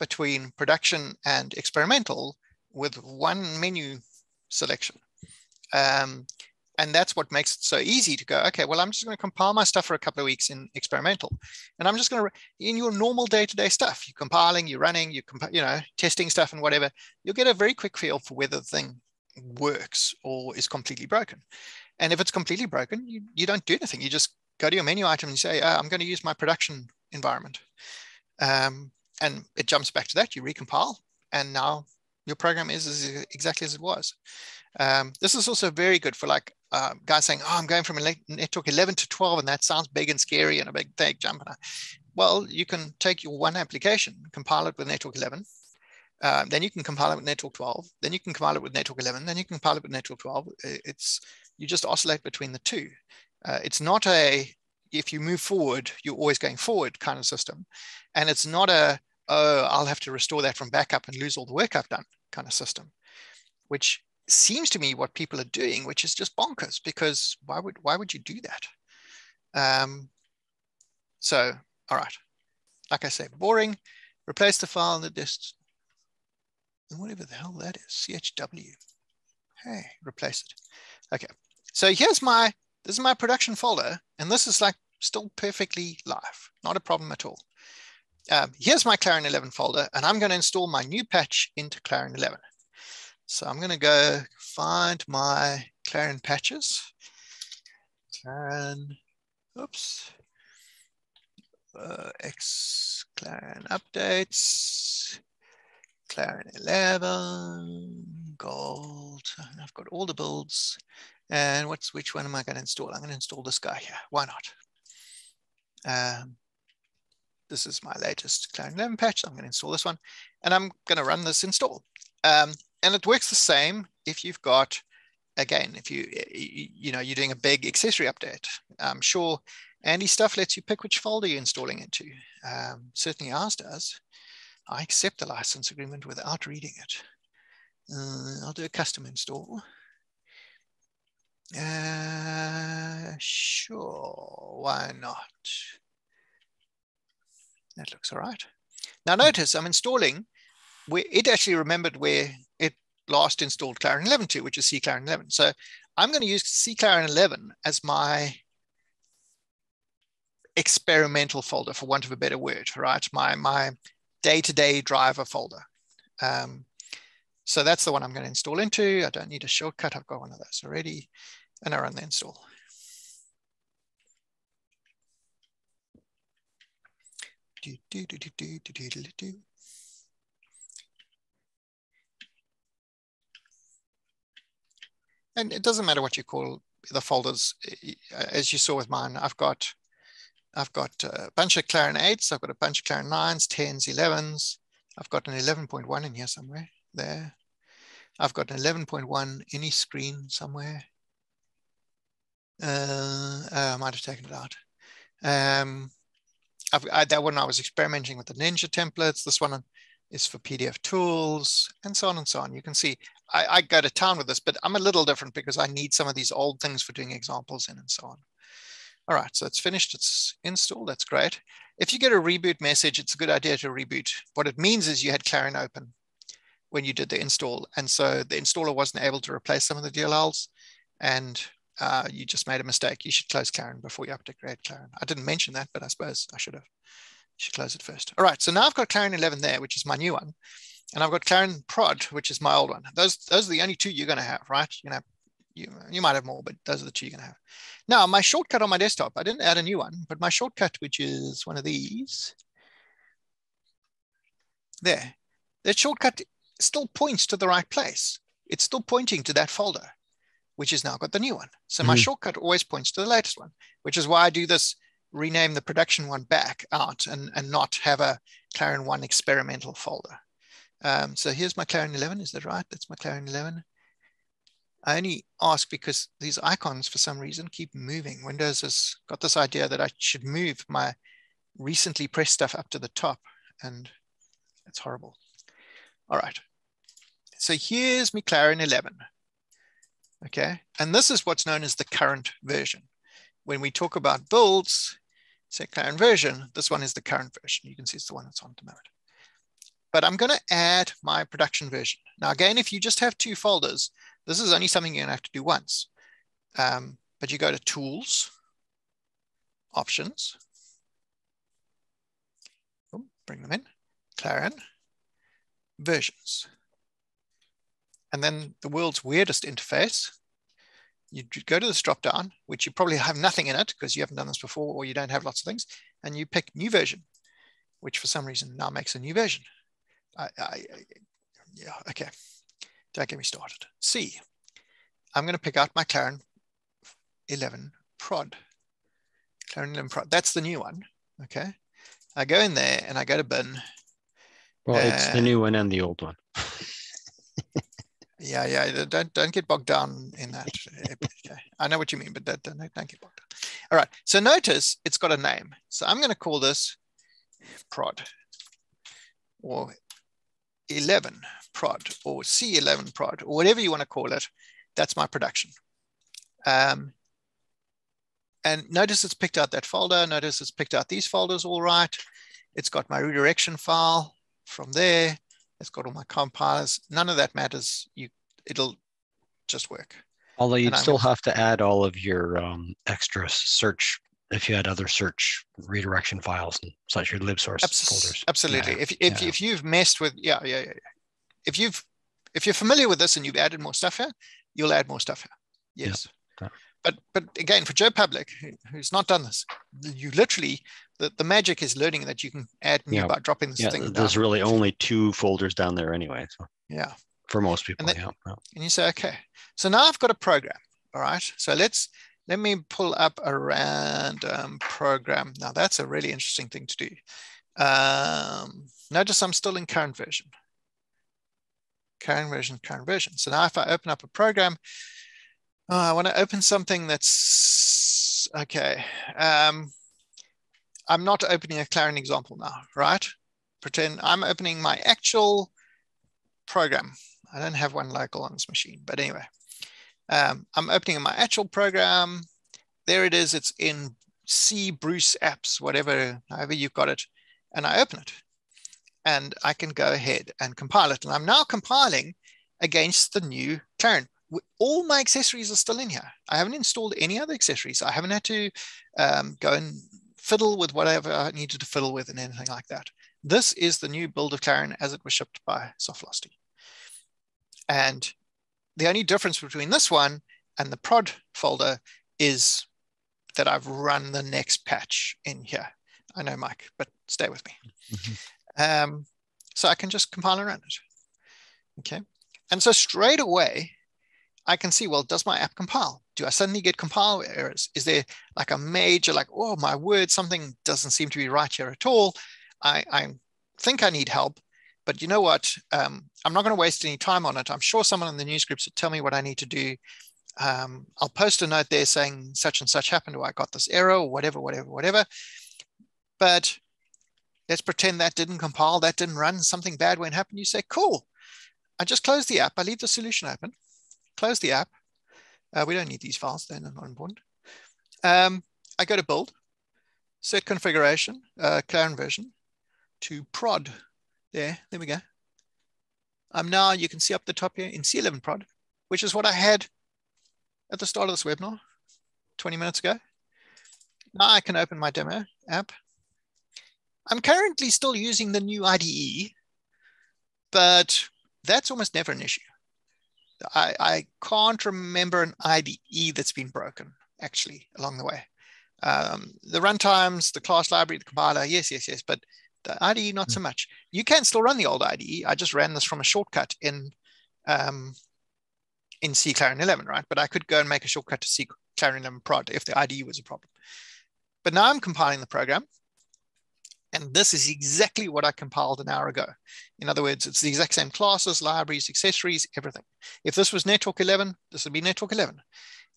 between production and experimental with one menu selection. Um, and that's what makes it so easy to go, okay, well, I'm just going to compile my stuff for a couple of weeks in experimental. And I'm just going to, in your normal day-to-day stuff, you're compiling, you're running, you comp- you know, testing stuff and whatever, you'll get a very quick feel for whether the thing works or is completely broken. And if it's completely broken, you, you don't do anything. You just go to your menu item and say, uh, I'm going to use my production environment. Um, and it jumps back to that, you recompile, and now your program is, is exactly as it was. Um, this is also very good for like uh, guys saying, "Oh, I'm going from NetTalk 11 to 12, and that sounds big and scary and a big thing jump." Well, you can take your one application, compile it with NetTalk 11, uh, then you can compile it with NetTalk 12, then you can compile it with NetTalk 11, then you can compile it with NetTalk 12. It's you just oscillate between the two. Uh, it's not a if you move forward, you're always going forward kind of system, and it's not a oh I'll have to restore that from backup and lose all the work I've done kind of system, which seems to me what people are doing, which is just bonkers because why would why would you do that? Um, so all right, like I say, boring. Replace the file in the disk, and whatever the hell that is, CHW. Hey, replace it. Okay, so here's my this is my production folder, and this is like still perfectly live, not a problem at all. Um, here's my Clarion 11 folder, and I'm going to install my new patch into Clarion 11. So I'm going to go find my Clarion patches. Clarion, oops, uh, X Clarion updates, Clarion 11, gold. and I've got all the builds. And what's which one am I going to install? I'm going to install this guy here. Why not? Um, this is my latest Clarion 11 patch. I'm going to install this one, and I'm going to run this install. Um, and it works the same if you've got, again, if you, you know, you're doing a big accessory update, I'm sure Andy stuff lets you pick which folder you're installing into. Um, certainly ours does. I accept the license agreement without reading it. Uh, I'll do a custom install. Uh, sure, why not? That looks all right. Now notice I'm installing where it actually remembered where it last installed Clarion 11 to, which is C Clarion 11. So I'm going to use C Clarion 11 as my experimental folder, for want of a better word, right? My my day-to-day driver folder. Um, so that's the one I'm going to install into. I don't need a shortcut. I've got one of those already. And I run the install. And it doesn't matter what you call the folders. As you saw with mine, I've got I've got a bunch of Clarion 8s. I've got a bunch of Clarion 9s, 10s, 11s. I've got an 11.1 in here somewhere there. I've got an 11.1 AnyScreen somewhere. Uh, I might have taken it out. Um, I, that one I was experimenting with the Ninja templates. This one is for PDF tools and so on and so on. You can see I, I go to town with this, but I'm a little different because I need some of these old things for doing examples in and so on. All right, so it's finished, it's installed, that's great. If you get a reboot message, it's a good idea to reboot. What it means is you had Clarion open when you did the install. And so the installer wasn't able to replace some of the DLLs and uh, you just made a mistake. You should close Clarion before you upgrade Clarion. I didn't mention that, but I suppose I should have. You should close it first. All right, so now I've got Clarion 11 there, which is my new one. And I've got Clarion Prod, which is my old one. Those, those are the only two you're gonna have, right? Gonna have you, you might have more, but those are the two you're gonna have. Now, my shortcut on my desktop, I didn't add a new one, but my shortcut, which is one of these, there, that shortcut still points to the right place. It's still pointing to that folder, which has now got the new one. So mm -hmm. my mm-hmm. shortcut always points to the latest one, which is why I do this, rename the production one back out and, and not have a Clarion 1 experimental folder. Um, so here's my Clarion 11, is that right? That's my Clarion 11. I only ask because these icons, for some reason, keep moving. Windows has got this idea that I should move my recently pressed stuff up to the top, and it's horrible. All right. So here's Clarion 11. Okay. And this is what's known as the current version. When we talk about builds, say Clarion version, this one is the current version. You can see it's the one that's on at the moment. But I'm going to add my production version. Now, again, if you just have two folders, this is only something you're gonna have to do once. Um, but you go to tools, options, bring them in, Clarion, versions. And then the world's weirdest interface, you go to this drop down, which you probably have nothing in it because you haven't done this before or you don't have lots of things, and you pick new version, which for some reason now makes a new version. I, I yeah, okay. Don't get me started. C, I'm going to pick out my Clarion 11 prod. Clarion 11 prod, that's the new one, okay? I go in there and I go to bin. Well, it's the new one and the old one. yeah, yeah, don't, don't get bogged down in that. okay. I know what you mean, but don't, don't, don't get bogged down. All right, so notice it's got a name. So I'm going to call this prod or 11 prod or C11 prod or whatever you want to call it. That's my production. Um, and notice it's picked out that folder. Notice it's picked out these folders all right. It's got my redirection file from there. It's got all my compilers. None of that matters. You, it'll just work. Although you'd still have to add all of your um, extra search if you had other search redirection files and such your libsource Abs- folders. Absolutely. Yeah. If if, yeah. if you've messed with yeah, yeah, yeah, If you've if you're familiar with this and you've added more stuff here, you'll add more stuff here. Yes. Yeah. But but again, for Joe Public, who's not done this, you literally the, the magic is learning that you can add new yeah. by dropping this yeah, thing. There's down. really only two folders down there anyway. So. Yeah. For most people, and then, yeah. And you say, okay, so now I've got a program. All right. So let's let me pull up a random program. Now that's a really interesting thing to do. Um, notice I'm still in current version. Clarion version, current version. So now if I open up a program, oh, I want to open something that's okay. Um, I'm not opening a Clarion example now, right? Pretend I'm opening my actual program. I don't have one local on this machine, but anyway, um, I'm opening my actual program. There it is. It's in C Bruce apps, whatever, however you've got it. And I open it and I can go ahead and compile it. And I'm now compiling against the new Clarion. All my accessories are still in here. I haven't installed any other accessories. I haven't had to um, go and fiddle with whatever I needed to fiddle with and anything like that. This is the new build of Clarion as it was shipped by Softvelocity. And the only difference between this one and the prod folder is that I've run the next patch in here. I know, Mike, but stay with me. Um, so I can just compile and run it. Okay. And so straight away, I can see, well, does my app compile? Do I suddenly get compile errors? Is there like a major, like, oh, my word, something doesn't seem to be right here at all. I, I think I need help, but you know what? Um, I'm not going to waste any time on it. I'm sure someone in the news groups will tell me what I need to do. Um, I'll post a note there saying such and such happened, or I got this error, or whatever, whatever, whatever. But let's pretend that didn't compile, that didn't run, something bad won't happen. You say, cool. I just close the app. I leave the solution open, close the app. Uh, we don't need these files, then they're not important. Um, I go to build, set configuration, uh, Clarion version to prod. There, there we go. I'm now, you can see up the top here in C11 prod, which is what I had at the start of this webinar 20 minutes ago. Now I can open my demo app I'm currently still using the new IDE, but that's almost never an issue. I, I can't remember an IDE that's been broken actually along the way. Um, the runtimes, the class library, the compiler, yes, yes, yes, but the IDE not so hmm. much. You can still run the old IDE. I just ran this from a shortcut in um, in C Clarion 11, right? But I could go and make a shortcut to C Clarion 11 prod if the IDE was a problem. But now I'm compiling the program and this is exactly what I compiled an hour ago. In other words, it's the exact same classes, libraries, accessories, everything. If this was NetTalk 11, this would be NetTalk 11.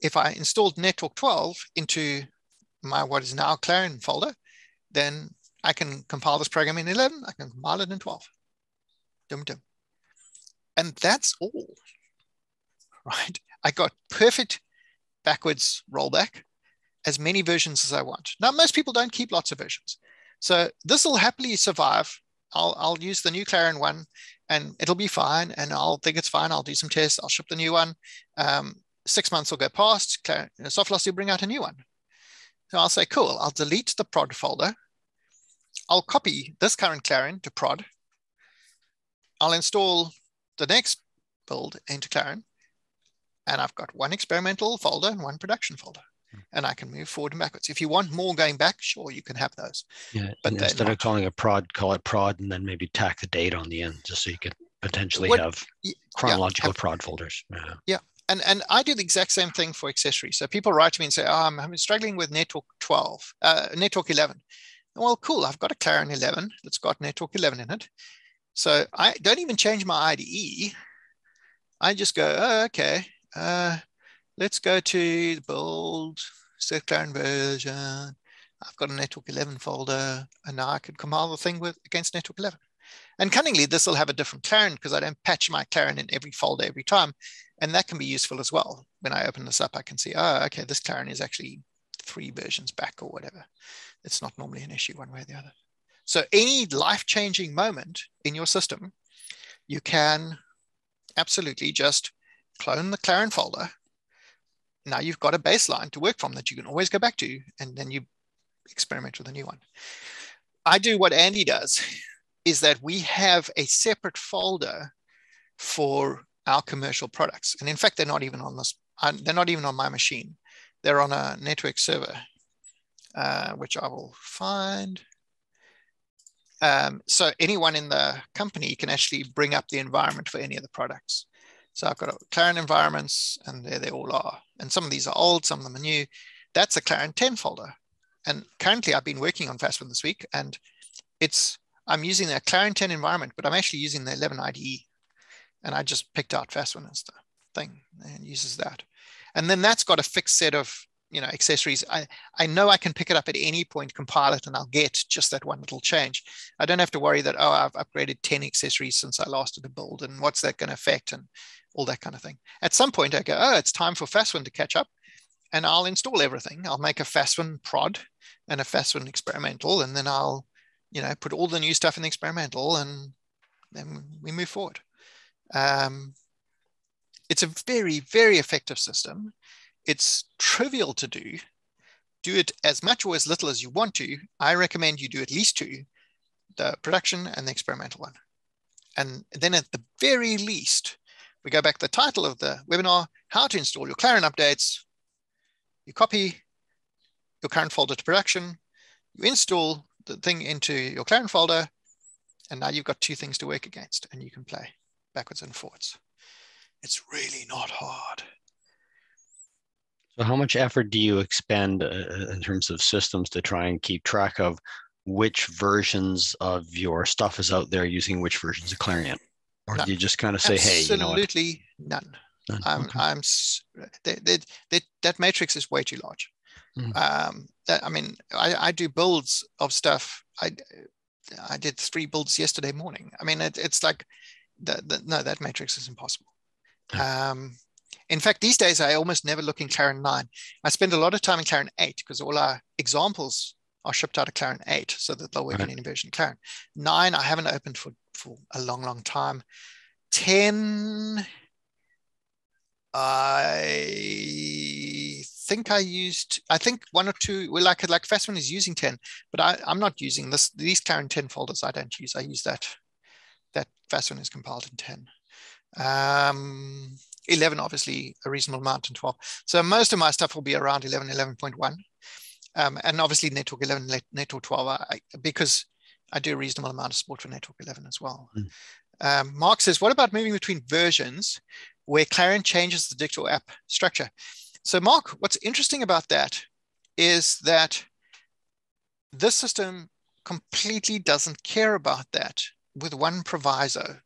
If I installed NetTalk 12 into my what is now Clarion folder, then I can compile this program in 11, I can compile it in 12. Dum dum. And that's all, right? I got perfect backwards rollback, as many versions as I want. Now, most people don't keep lots of versions. So this will happily survive. I'll, I'll use the new Clarion one and it'll be fine. And I'll think it's fine. I'll do some tests. I'll ship the new one. Um, six months will go past. Clarion, Softvelocity will bring out a new one. So I'll say, cool, I'll delete the prod folder. I'll copy this current Clarion to prod. I'll install the next build into Clarion. And I've got one experimental folder and one production folder and I can move forward and backwards. If you want more going back, sure, you can have those. Yeah, but instead of calling it prod, call it prod, and then maybe tack the date on the end, just so you could potentially what, have chronological yeah, prod folders. Yeah. yeah. And, and I do the exact same thing for accessories. So people write to me and say, oh, I'm, I'm struggling with NetTalk 12, uh, NetTalk 11. Well, cool. I've got a Clarion 11 that's got NetTalk 11 in it. So I don't even change my IDE. I just go, oh, okay. Uh, Let's go to the build, Clarion version. I've got a NetTalk 11 folder, and now I can compile the thing with against NetTalk 11. And cunningly, this will have a different Clarion because I don't patch my Clarion in every folder every time. And that can be useful as well. When I open this up, I can see, oh, okay, this Clarion is actually three versions back or whatever. It's not normally an issue one way or the other. So any life-changing moment in your system, you can absolutely just clone the Clarion folder now you've got a baseline to work from that you can always go back to, and then you experiment with a new one. I do what Andy does is that we have a separate folder for our commercial products. And in fact, they're not even on this, uh, they're not even on my machine. They're on a network server, uh, which I will find. Um, so anyone in the company can actually bring up the environment for any of the products. So I've got a Clarion environments and there they all are. And some of these are old, some of them are new. That's a Clarion 10 folder. And currently I've been working on FastWin this week and it's, I'm using a Clarion 10 environment, but I'm actually using the 11 IDE. And I just picked out FastWin as the thing and uses that. And then that's got a fixed set of you know accessories. I, I know I can pick it up at any point, compile it, and I'll get just that one little change. I don't have to worry that, oh, I've upgraded 10 accessories since I last did a build and what's that going to affect and all that kind of thing. At some point I go, oh, it's time for FastWin to catch up and I'll install everything. I'll make a FastWin prod and a FastWin experimental, and then I'll, you know, put all the new stuff in the experimental, and then we move forward. Um, it's a very, very effective system. It's trivial to do. Do it as much or as little as you want to. I recommend you do at least two, the production and the experimental one. And then at the very least, we go back to the title of the webinar, how to install your Clarion updates. You copy your current folder to production, you install the thing into your Clarion folder, and now you've got two things to work against and you can play backwards and forwards. It's really not hard. So, how much effort do you expend uh, uh, in terms of systems to try and keep track of which versions of your stuff is out there using which versions of Clarion? Or none. do you just kind of say, Absolutely hey, you know Absolutely none. none. I'm, okay. I'm, they, they, they, that matrix is way too large. Mm. Um, that, I mean, I, I do builds of stuff. I, I did three builds yesterday morning. I mean, it, it's like, the, the, no, that matrix is impossible. Um, in fact, these days I almost never look in Clarion 9. I spend a lot of time in Clarion 8 because all our examples are shipped out of Clarion 8 so that they'll work right. in any version of Clarion. 9 I haven't opened for, for a long, long time. 10 I think I used, I think one or two, well, like like FastWin is using 10, but I, I'm not using this. These Clarion 10 folders I don't use. I use that, that FastWin is compiled in 10. Um, 11, obviously, a reasonable amount, and 12. So most of my stuff will be around 11, 11.1. Um, and obviously NetTalk 11, NetTalk 12, I, because I do a reasonable amount of support for NetTalk 11 as well. Mm. Um, Mark says, what about moving between versions where Clarion changes the digital app structure? So Mark, what's interesting about that is that this system completely doesn't care about that with one proviso.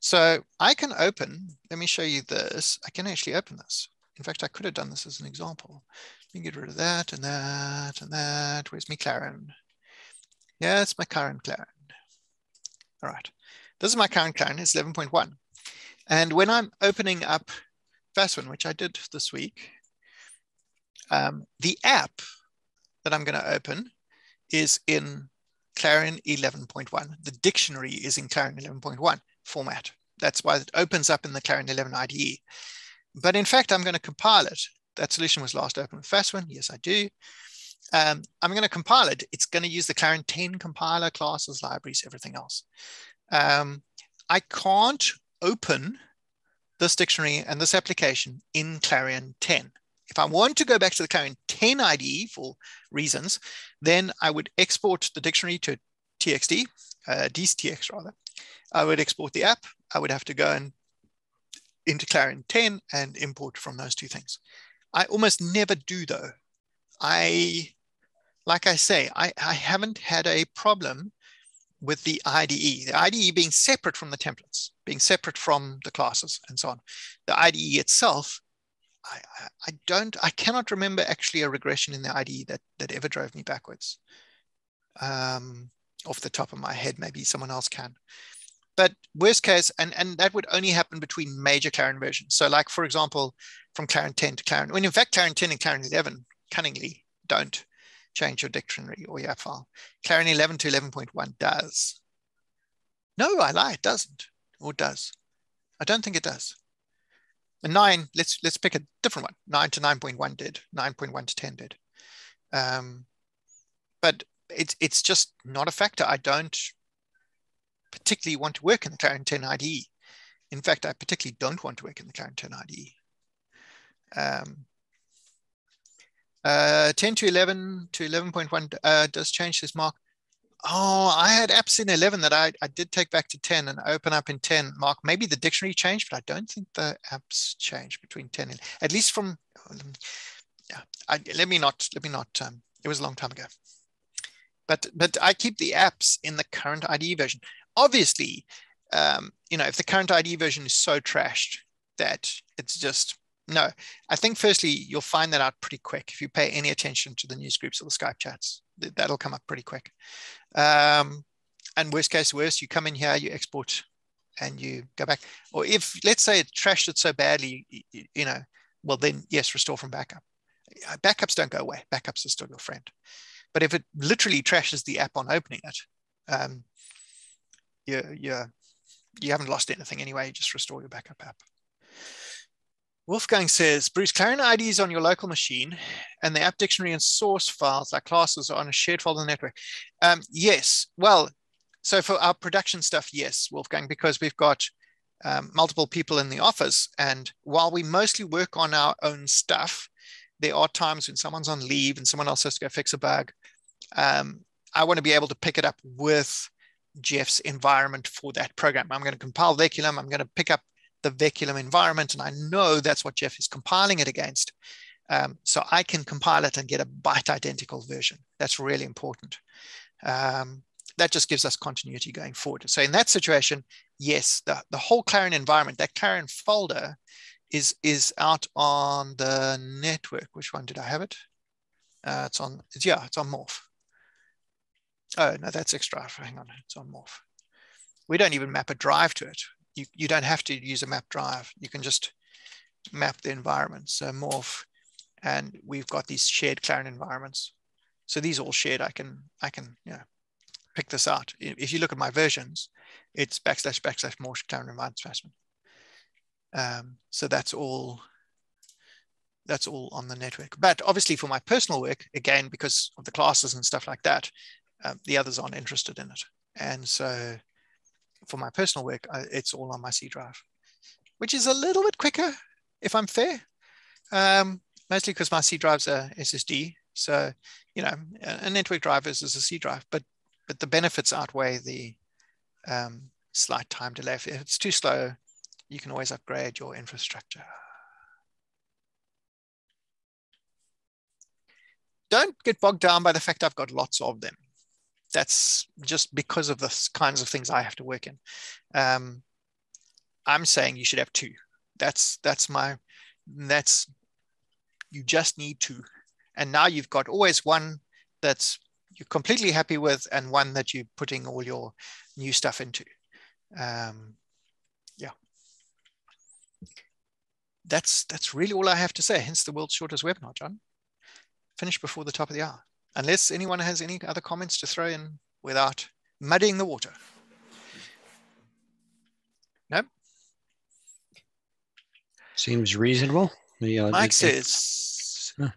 So I can open, let me show you this. I can actually open this. In fact, I could have done this as an example. Let me get rid of that and that and that. Where's my Clarion? Yeah, it's my current Clarion. All right. This is my current Clarion, it's 11.1. And when I'm opening up FastWin, which I did this week, um, the app that I'm going to open is in Clarion 11.1. The dictionary is in Clarion 11.1 format. That's why it opens up in the Clarion 11 IDE. But in fact, I'm going to compile it. That solution was last open with FastWin. Yes, I do. Um, I'm going to compile it. It's going to use the Clarion 10 compiler, classes, libraries, everything else. Um, I can't open this dictionary and this application in Clarion 10. If I want to go back to the Clarion 10 IDE for reasons, then I would export the dictionary to TXT, uh, rather, I would export the app. I would have to go and into Clarion 10 and import from those two things. I almost never do though. I, like I say, I, I haven't had a problem with the IDE, the IDE being separate from the templates, being separate from the classes and so on. The IDE itself, I, I don't, I cannot remember actually a regression in the IDE that, that ever drove me backwards. Um, off the top of my head, maybe someone else can but worst case, and, and that would only happen between major Clarion versions. So like, for example, from Clarion 10 to Clarion, when in fact, Clarion 10 and Clarion 11 cunningly don't change your dictionary or your file. Clarion 11 to 11.1 does. No, I lie, it doesn't, or does. I don't think it does. And nine, let's let's pick a different one. Nine to 9.1 did, 9.1 to 10 did. Um, but it's it's just not a factor. I don't particularly want to work in the Clarion 10 IDE. In fact, I particularly don't want to work in the Clarion 10 IDE. Um, uh, 10 to 11 to 11.1 uh, does change this mark. Oh, I had apps in 11 that I, I did take back to 10 and open up in 10. Mark, maybe the dictionary changed, but I don't think the apps changed between 10 and at least from, yeah, I, let me not, let me not, um, it was a long time ago. But, but I keep the apps in the current IDE version obviously, um, you know, if the current IDE version is so trashed that it's just no. I think firstly you'll find that out pretty quick if you pay any attention to the news groups or the Skype chats. That'll come up pretty quick. Um, and worst case worst, you come in here, you export, and you go back. Or if let's say it trashed it so badly, you, you know, well then yes, restore from backup. Uh, backups don't go away. Backups are still your friend. But if it literally trashes the app on opening it, um, you you you haven't lost anything anyway. You just restore your backup app. Wolfgang says, Bruce, Clarion ID is on your local machine and the app dictionary and source files, like classes, are on a shared folder network. Um, yes. Well, so for our production stuff, yes, Wolfgang, because we've got um, multiple people in the office. And while we mostly work on our own stuff, there are times when someone's on leave and someone else has to go fix a bug. Um, I want to be able to pick it up with Jeff's environment for that program. I'm going to compile Veculum. I'm going to pick up the Veculum environment, and I know that's what Jeff is compiling it against. Um, so I can compile it and get a byte identical version. That's really important. Um, that just gives us continuity going forward. So in that situation, yes, the, the whole Clarion environment, that Clarion folder is, is out on the network. Which one did I have it? Uh, it's on, it's, yeah, it's on Morph. Oh, no, that's extra. Hang on, it's on Morph. We don't even map a drive to it you, you don't have to use a map drive. You can just map the environment. So morph, and we've got these shared Clarion environments. So these all shared, I can, I can, you know, pick this out. If you look at my versions, it's backslash backslash morph Clarion environment. Um, so that's all, that's all on the network. But obviously for my personal work, again, because of the classes and stuff like that, um, the others aren't interested in it. And so for my personal work, I, it's all on my C drive, which is a little bit quicker, if I'm fair. Um, mostly because my C drives are SSD. So, you know, a network drive is, is a C drive, but but the benefits outweigh the um, slight time delay. If it's too slow, you can always upgrade your infrastructure. Don't get bogged down by the fact I've got lots of them that's just because of the kinds of things I have to work in. Um, I'm saying you should have two. That's that's my that's you just need two, and now you've got always one that's you're completely happy with, and one that you're putting all your new stuff into. Um, yeah, that's that's really all I have to say. Hence the world's shortest webinar, John. Finish before the top of the hour unless anyone has any other comments to throw in without muddying the water. No? Seems reasonable. Yeah, uh, Mike says, huh.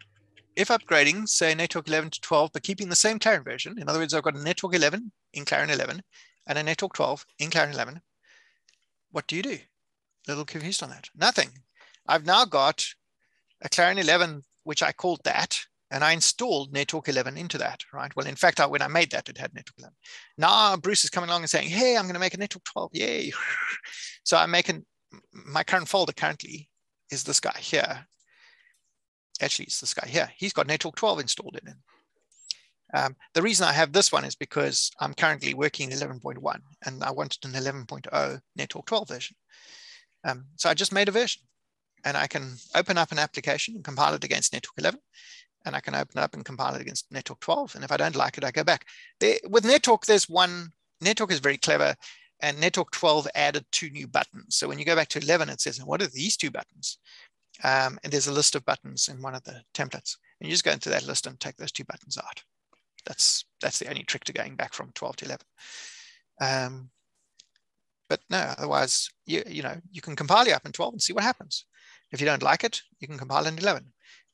if upgrading, say NetTalk 11 to 12, but keeping the same Clarion version, in other words, I've got a NetTalk 11 in Clarion 11 and a NetTalk 12 in Clarion 11, what do you do? A little confused on that. Nothing. I've now got a Clarion 11, which I called that, and I installed NetTalk 11 into that, right? Well, in fact, I, when I made that, it had NetTalk 11. Now Bruce is coming along and saying, hey, I'm going to make a NetTalk 12, yay. so I'm making, my current folder currently is this guy here. Actually, it's this guy here. He's got NetTalk 12 installed in it. Um, the reason I have this one is because I'm currently working 11.1 and I wanted an 11.0 NetTalk 12 version. Um, so I just made a version and I can open up an application and compile it against NetTalk 11 and I can open it up and compile it against NetTalk 12. And if I don't like it, I go back. There, with NetTalk, there's one, NetTalk is very clever and NetTalk 12 added two new buttons. So when you go back to 11, it says, what are these two buttons? Um, and there's a list of buttons in one of the templates. And you just go into that list and take those two buttons out. That's, that's the only trick to going back from 12 to 11. Um, but no, otherwise, you, you know, you can compile it up in 12 and see what happens. If you don't like it, you can compile in 11.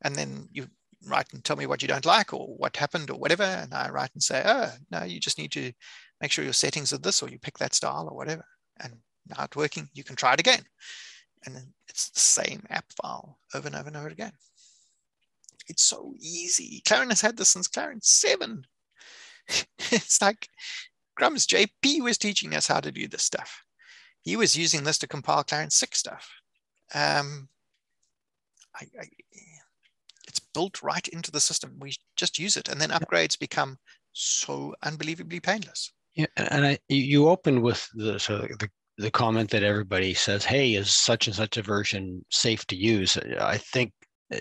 And then you write and tell me what you don't like or what happened or whatever. And I write and say, oh, no, you just need to make sure your settings are this or you pick that style or whatever. And now it's working, you can try it again. And then it's the same app file over and over and over again. It's so easy. Clarion has had this since Clarion 7. it's like Crumbs JP was teaching us how to do this stuff. He was using this to compile Clarion 6 stuff. Um, I, I, built right into the system. We just use it, and then upgrades become so unbelievably painless. Yeah, and I you open with the so the the comment that everybody says, "Hey, is such and such a version safe to use?" I think uh,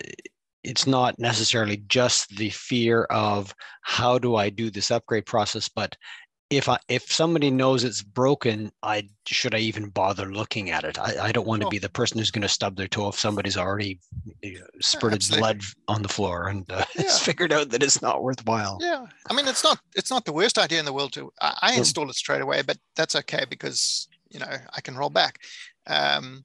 it's not necessarily just the fear of how do I do this upgrade process, but if I if somebody knows it's broken, I should I even bother looking at it? I, I don't want to be the person who's going to stub their toe if somebody's already you know, spurted yeah, blood on the floor and uh, yeah. has figured out that it's not worthwhile. Yeah, I mean it's not it's not the worst idea in the world to I, I install it straight away, but that's okay because you know I can roll back. Um,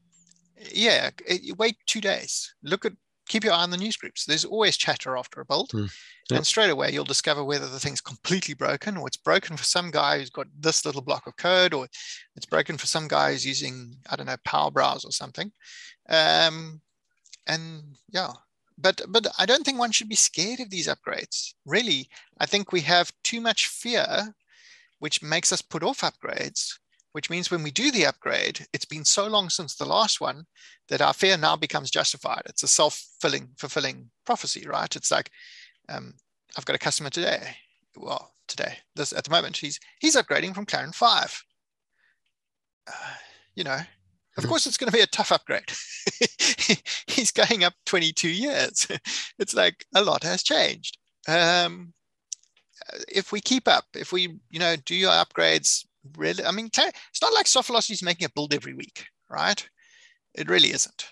yeah, it, wait two days. Look at keep your eye on the news groups. There's always chatter after a build. Mm. Yep. And straight away, you'll discover whether the thing's completely broken or it's broken for some guy who's got this little block of code or it's broken for some guy who's using, I don't know, Power Browse or something. Um, and yeah, but but I don't think one should be scared of these upgrades. Really, I think we have too much fear, which makes us put off upgrades which means when we do the upgrade, it's been so long since the last one that our fear now becomes justified. It's a self-fulfilling fulfilling prophecy, right? It's like, um, I've got a customer today. Well, today, this at the moment, he's he's upgrading from Clarion five. Uh, you know, of hmm. course, it's going to be a tough upgrade. he's going up 22 years. it's like a lot has changed. Um, if we keep up, if we, you know, do your upgrades really, I mean, it's not like Softvelocity is making a build every week, right? It really isn't.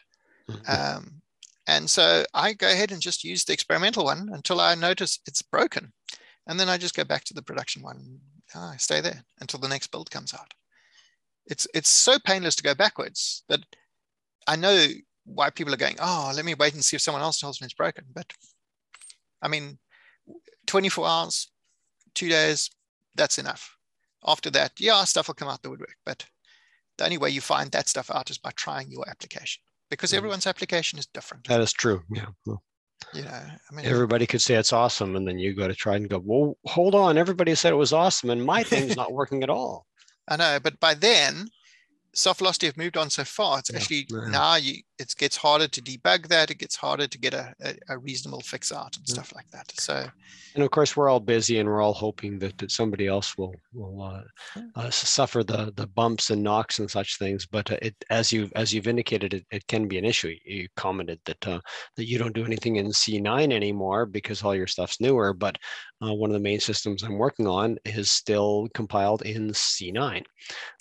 Mm-hmm. Um, and so I go ahead and just use the experimental one until I notice it's broken. And then I just go back to the production one. I stay there until the next build comes out. It's it's so painless to go backwards that I know why people are going, oh, let me wait and see if someone else tells me it's broken. But I mean, 24 hours, two days, that's enough after that, yeah, stuff will come out the woodwork. But the only way you find that stuff out is by trying your application because mm everyone's application is different. That is true. Yeah. Well, you know, I mean, everybody could say it's awesome, and then you got to try and go, well, hold on. Everybody said it was awesome, and my thing's not working at all. I know, but by then Softvelocity have moved on so far. It's yeah, actually yeah. now you it gets harder to debug that. It gets harder to get a, a, a reasonable fix out and yeah. stuff like that. So, and of course, we're all busy and we're all hoping that, that somebody else will will uh, uh, suffer the the bumps and knocks and such things. But uh, it as you as you've indicated, it, it can be an issue. You commented that uh, that you don't do anything in C9 anymore because all your stuff's newer. But uh, one of the main systems I'm working on is still compiled in C9.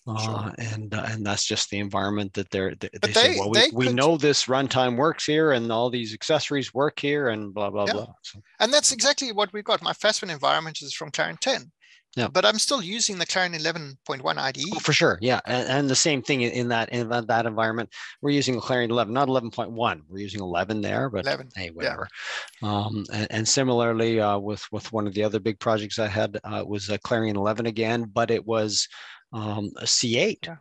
Sure. Uh, and uh, and that's just the environment that they're they, they, they say well we, we know this runtime works here and all these accessories work here and blah blah yeah. blah so. and that's exactly what we've got my one environment is from clarion 10 yeah. But I'm still using the Clarion 11.1 IDE. Oh, for sure. Yeah. And, and, the same thing in that in that environment. We're using Clarion 11, not 11.1. We're using 11 there, but 11. hey, whatever. Yeah. Um, and, and, similarly uh, with with one of the other big projects I had uh, was a Clarion 11 again, but it was um, a C8. Yeah.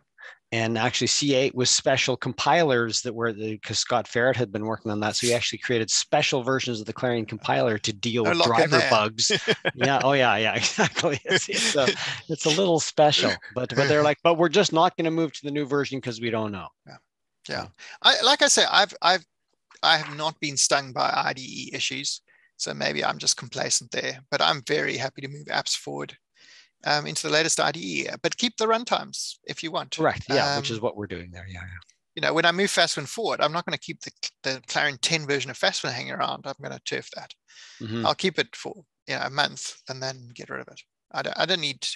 And actually, C8 was special compilers that were the because Scott Ferret had been working on that. So he actually created special versions of the Clarion compiler to deal with driver bugs. yeah. Oh, yeah. Yeah. Exactly. It's, it's, a, it's a little special, but but they're like, but we're just not going to move to the new version because we don't know. Yeah. Yeah. I like I say, I've I've I have not been stung by IDE issues. So maybe I'm just complacent there, but I'm very happy to move apps forward um, into the latest IDE, but keep the runtimes if you want. Right. Yeah, um, which is what we're doing there. Yeah. yeah. You know, when I move Fastwin forward, I'm not going to keep the, the Clarion 10 version of Fastwin hanging around. I'm going to turf that. Mm-hmm. I'll keep it for you know a month and then get rid of it. I don't, I don't need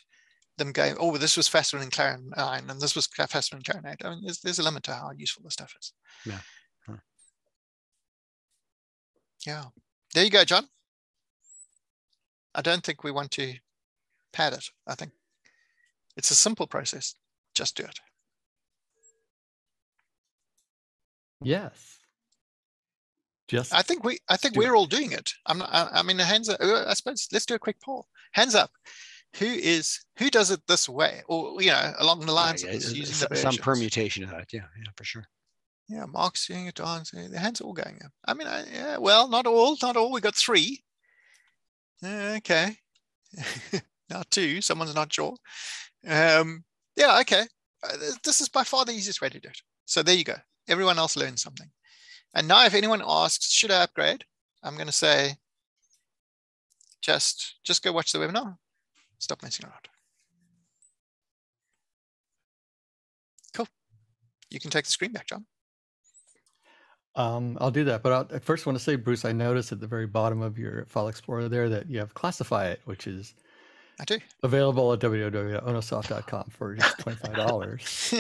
them going, oh, this was Fastwin and Clarion 9 and this was Fastwin and Clarion 8. I mean, there's, there's a limit to how useful the stuff is. Yeah. Huh. Yeah. There you go, John. I don't think we want to pad it. I think it's a simple process. Just do it. Yes. Just I think we I think we're it. all doing it. I'm not, I, I mean the hands up, uh, I suppose let's do a quick poll. Hands up. Who is who does it this way? Or you know, along the lines yeah, yeah, of using some, some permutation of that. Yeah, yeah, for sure. Yeah, Mark's doing it on. The hands are all going up. I mean, I, yeah, well, not all, not all. We got three. Okay. now two, someone's not sure. Um, yeah, okay. Uh, this is by far the easiest way to do it. So there you go. Everyone else learns something. And now if anyone asks, should I upgrade? I'm going to say, just, just go watch the webinar. Stop messing around. Cool. You can take the screen back, John. Um, I'll do that, but I'll, I first want to say, Bruce, I noticed at the very bottom of your File Explorer there that you have Classify It, which is I do. available at www.onosoft.com for just twenty-five dollars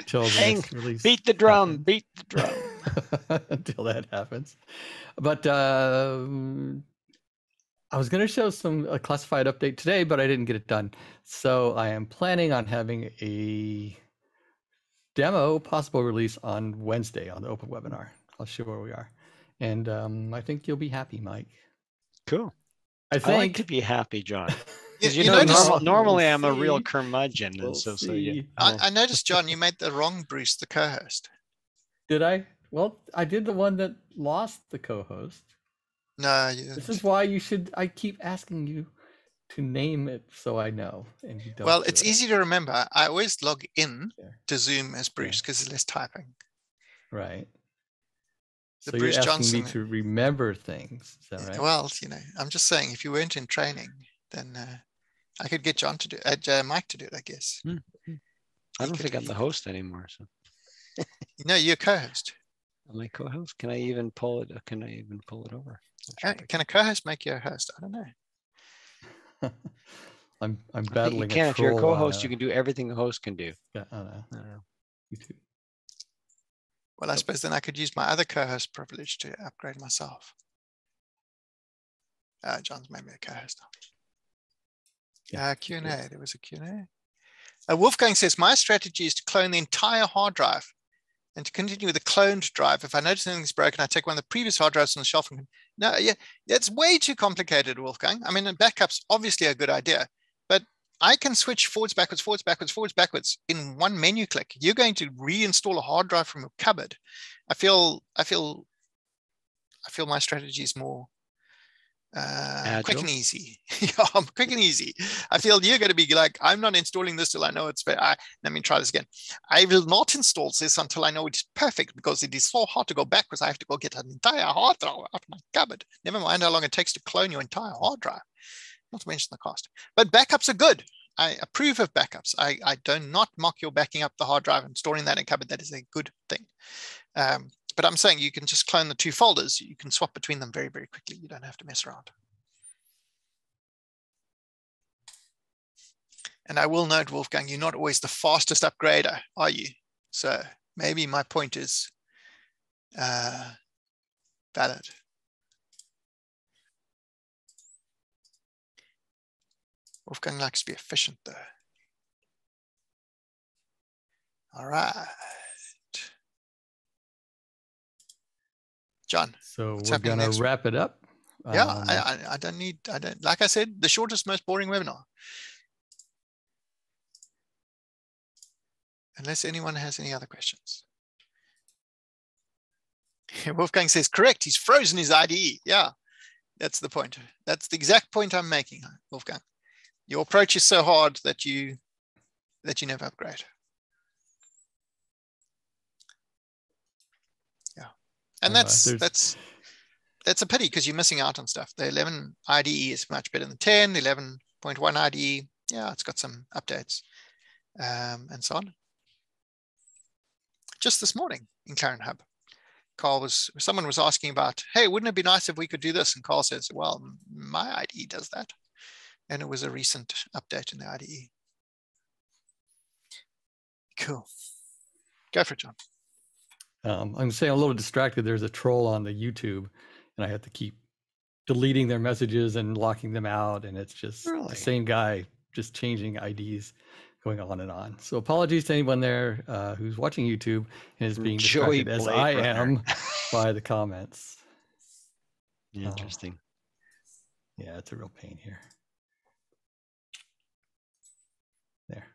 until the Bang, next release. Beat the drum. happens. Beat the drum. until that happens. But um, I was going to show some a classified update today, but I didn't get it done. So I am planning on having a demo possible release on Wednesday on the open webinar. I'll show where we are, and um, I think you'll be happy, Mike. Cool. I I like to be happy, John. You, Because you, you know, notice, normal, We'll normally I'm a real see. curmudgeon, We'll and so so yeah. I, I noticed, John, you made the wrong Bruce the co-host. Did I? Well, I did the one that lost the co-host. No, you This is why you should. I keep asking you to name it so I know, and you don't. Well, it's it. easy to remember. I always log in There. to Zoom as Bruce because there's less typing. Right. The So Bruce you're asking Johnson- me to remember things. Is that right? Well, you know, I'm just saying, if you weren't in training, then uh, I could get John to do, uh, Mike to do it. I guess. I don't could think I'm the host anymore. So No, you're co-host. am I co-host? Can I even pull it? Can I even pull it over? Sure Can, can a co-host make you a host? I don't know. I'm I'm I think battling. you can. A If you're a co-host, you can do everything a host can do. yeah, on a I don't know. YouTube. Well, I suppose then I could use my other co-host privilege to upgrade myself. Uh, John's made me a co-host. Yeah, Uh, Q&A, there was a Q&A. Uh, Wolfgang says, my strategy is to clone the entire hard drive and to continue with the cloned drive. If I notice anything's broken, I take one of the previous hard drives on the shelf and no, yeah, it's way too complicated, Wolfgang. I mean, a backup's obviously a good idea, but I can switch forwards, backwards, forwards, backwards, forwards, backwards in one menu click. You're going to reinstall a hard drive from a cupboard. I feel, I feel, I feel my strategy is more uh, quick and easy. yeah, I'm quick and easy. I feel you're going to be like, I'm not installing this till I know it's. I, let me try this again. I will not install this until I know it's perfect because it is so hard to go back because I have to go get an entire hard drive out of my cupboard. Never mind how long it takes to clone your entire hard drive. Not to mention the cost. But backups are good. I approve of backups. I, I do not mock your backing up the hard drive and storing that in cupboard. That is a good thing. Um, but I'm saying you can just clone the two folders. You can swap between them very, very quickly. You don't have to mess around. And I will note, Wolfgang, you're not always the fastest upgrader, are you? So maybe my point is uh, valid. Wolfgang likes to be efficient though. All right. John, So we're next week? wrap it up. yeah, Um, I, I, I don't need, I don't, like I said, the shortest, most boring webinar. Unless anyone has any other questions. Wolfgang says, correct, he's frozen his IDE. Yeah, that's the point. That's the exact point I'm making, Wolfgang. Your approach is so hard that you, that you never upgrade. Yeah, and Uh, that's, that's, that's a pity because you're missing out on stuff. The 11 IDE is much better than 10, 11.1 IDE. Yeah, it's got some updates um, and so on. Just this morning in Clarion Hub, Carl was, someone was asking about, hey, wouldn't it be nice if we could do this? And Carl says, well, my IDE does that. And it was a recent update in the IDE. Cool. Go for it, John. Um, I'm saying I'm a little distracted. There's a troll on the YouTube, and I have to keep deleting their messages and locking them out, and it's just Really? the same guy just changing IDs, going on and on. So apologies to anyone there uh, who's watching YouTube and is being Joey distracted as I Runner. am by the comments. Interesting. Yeah, it's a real pain here. There.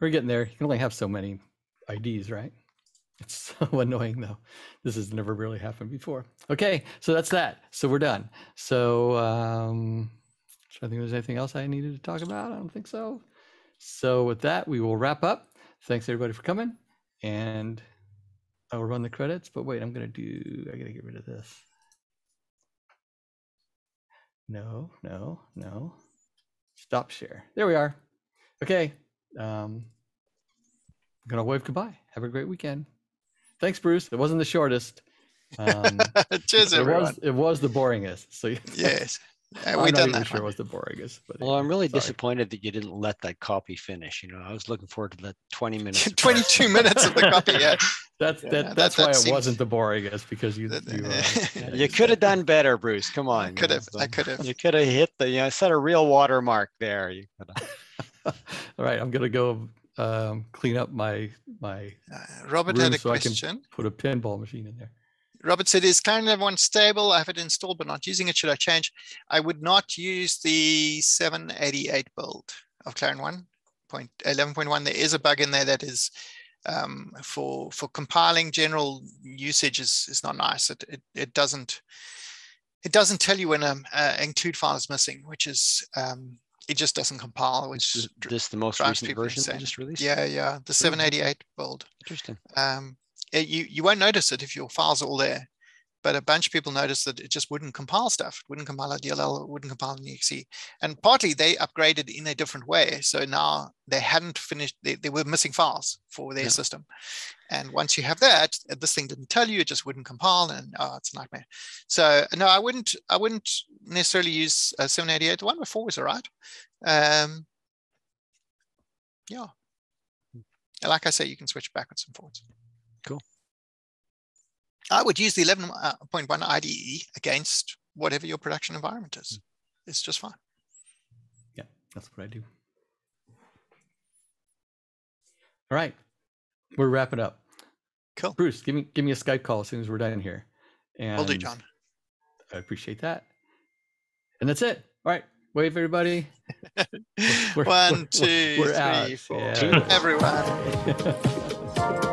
We're getting there. You can only have so many IDs, right? It's so annoying though. This has never really happened before. Okay, so that's that. So we're done. So um I think there's anything else I needed to talk about. I don't think so. So with that, we will wrap up. Thanks everybody for coming. And I will run the credits, but wait, I'm gonna do I gotta get rid of this. No, no, no. Stop share. There we are. Okay. Um, gonna wave goodbye. Have a great weekend. Thanks, Bruce. It wasn't the shortest. Um, Cheers, it everyone. was it was the boringest. So Yes. I'm we not done even that sure it was the boringest. But Well, I'm really sorry. disappointed that you didn't let that copy finish. You know, I was looking forward to that 20 minutes. 22 minutes of the copy. Yeah. That's Yeah, that, that- that's that why it wasn't the boringest because you That- you, uh, Yeah, yeah, you could have done better, Bruce. Come on. could you have. know, I could have. You could have hit the, you know, set a real watermark there. You could have. All right, I'm gonna go um, clean up my my Uh, Robert room had a so I can question. put a pinball machine in there. Robert said, is 1 stable? I have it installed, but not using it. Should I change? I would not use the 788 build of Clarion 1.11.1. There is a bug in there that is um, for for compiling general usage is, is not nice. It, it, it doesn't it doesn't tell you when an uh, include file is missing, which is um, it just doesn't compile, which This is this the most recent version they just released? yeah, yeah, the 788 build Interesting. um, it- you you won't notice it if your files are all there, but a bunch of people noticed that it just wouldn't compile stuff. It wouldn't compile a DLL. It wouldn't compile an exe. And partly they upgraded in a different way. So now they hadn't finished. They, they were missing files for their Yeah. system. And once you have that, uh, this thing didn't tell you. It just wouldn't compile, and oh, it's a nightmare. So no, I wouldn't. I wouldn't necessarily use uh, 788. The one before was alright. Um, yeah. And Like I say, you can switch backwards and forwards. Cool. I would use the 11.1 uh, IDE E against whatever your production environment is. Hmm. It's just fine. Yeah, that's what I do. All right, we're wrapping up. Cool. Bruce, give me give me a Skype call as soon as we're done here. And Will do, John. I appreciate that. And that's it. All right, wave everybody. We're- One, we're- two, we're three, four. Yeah. Everyone.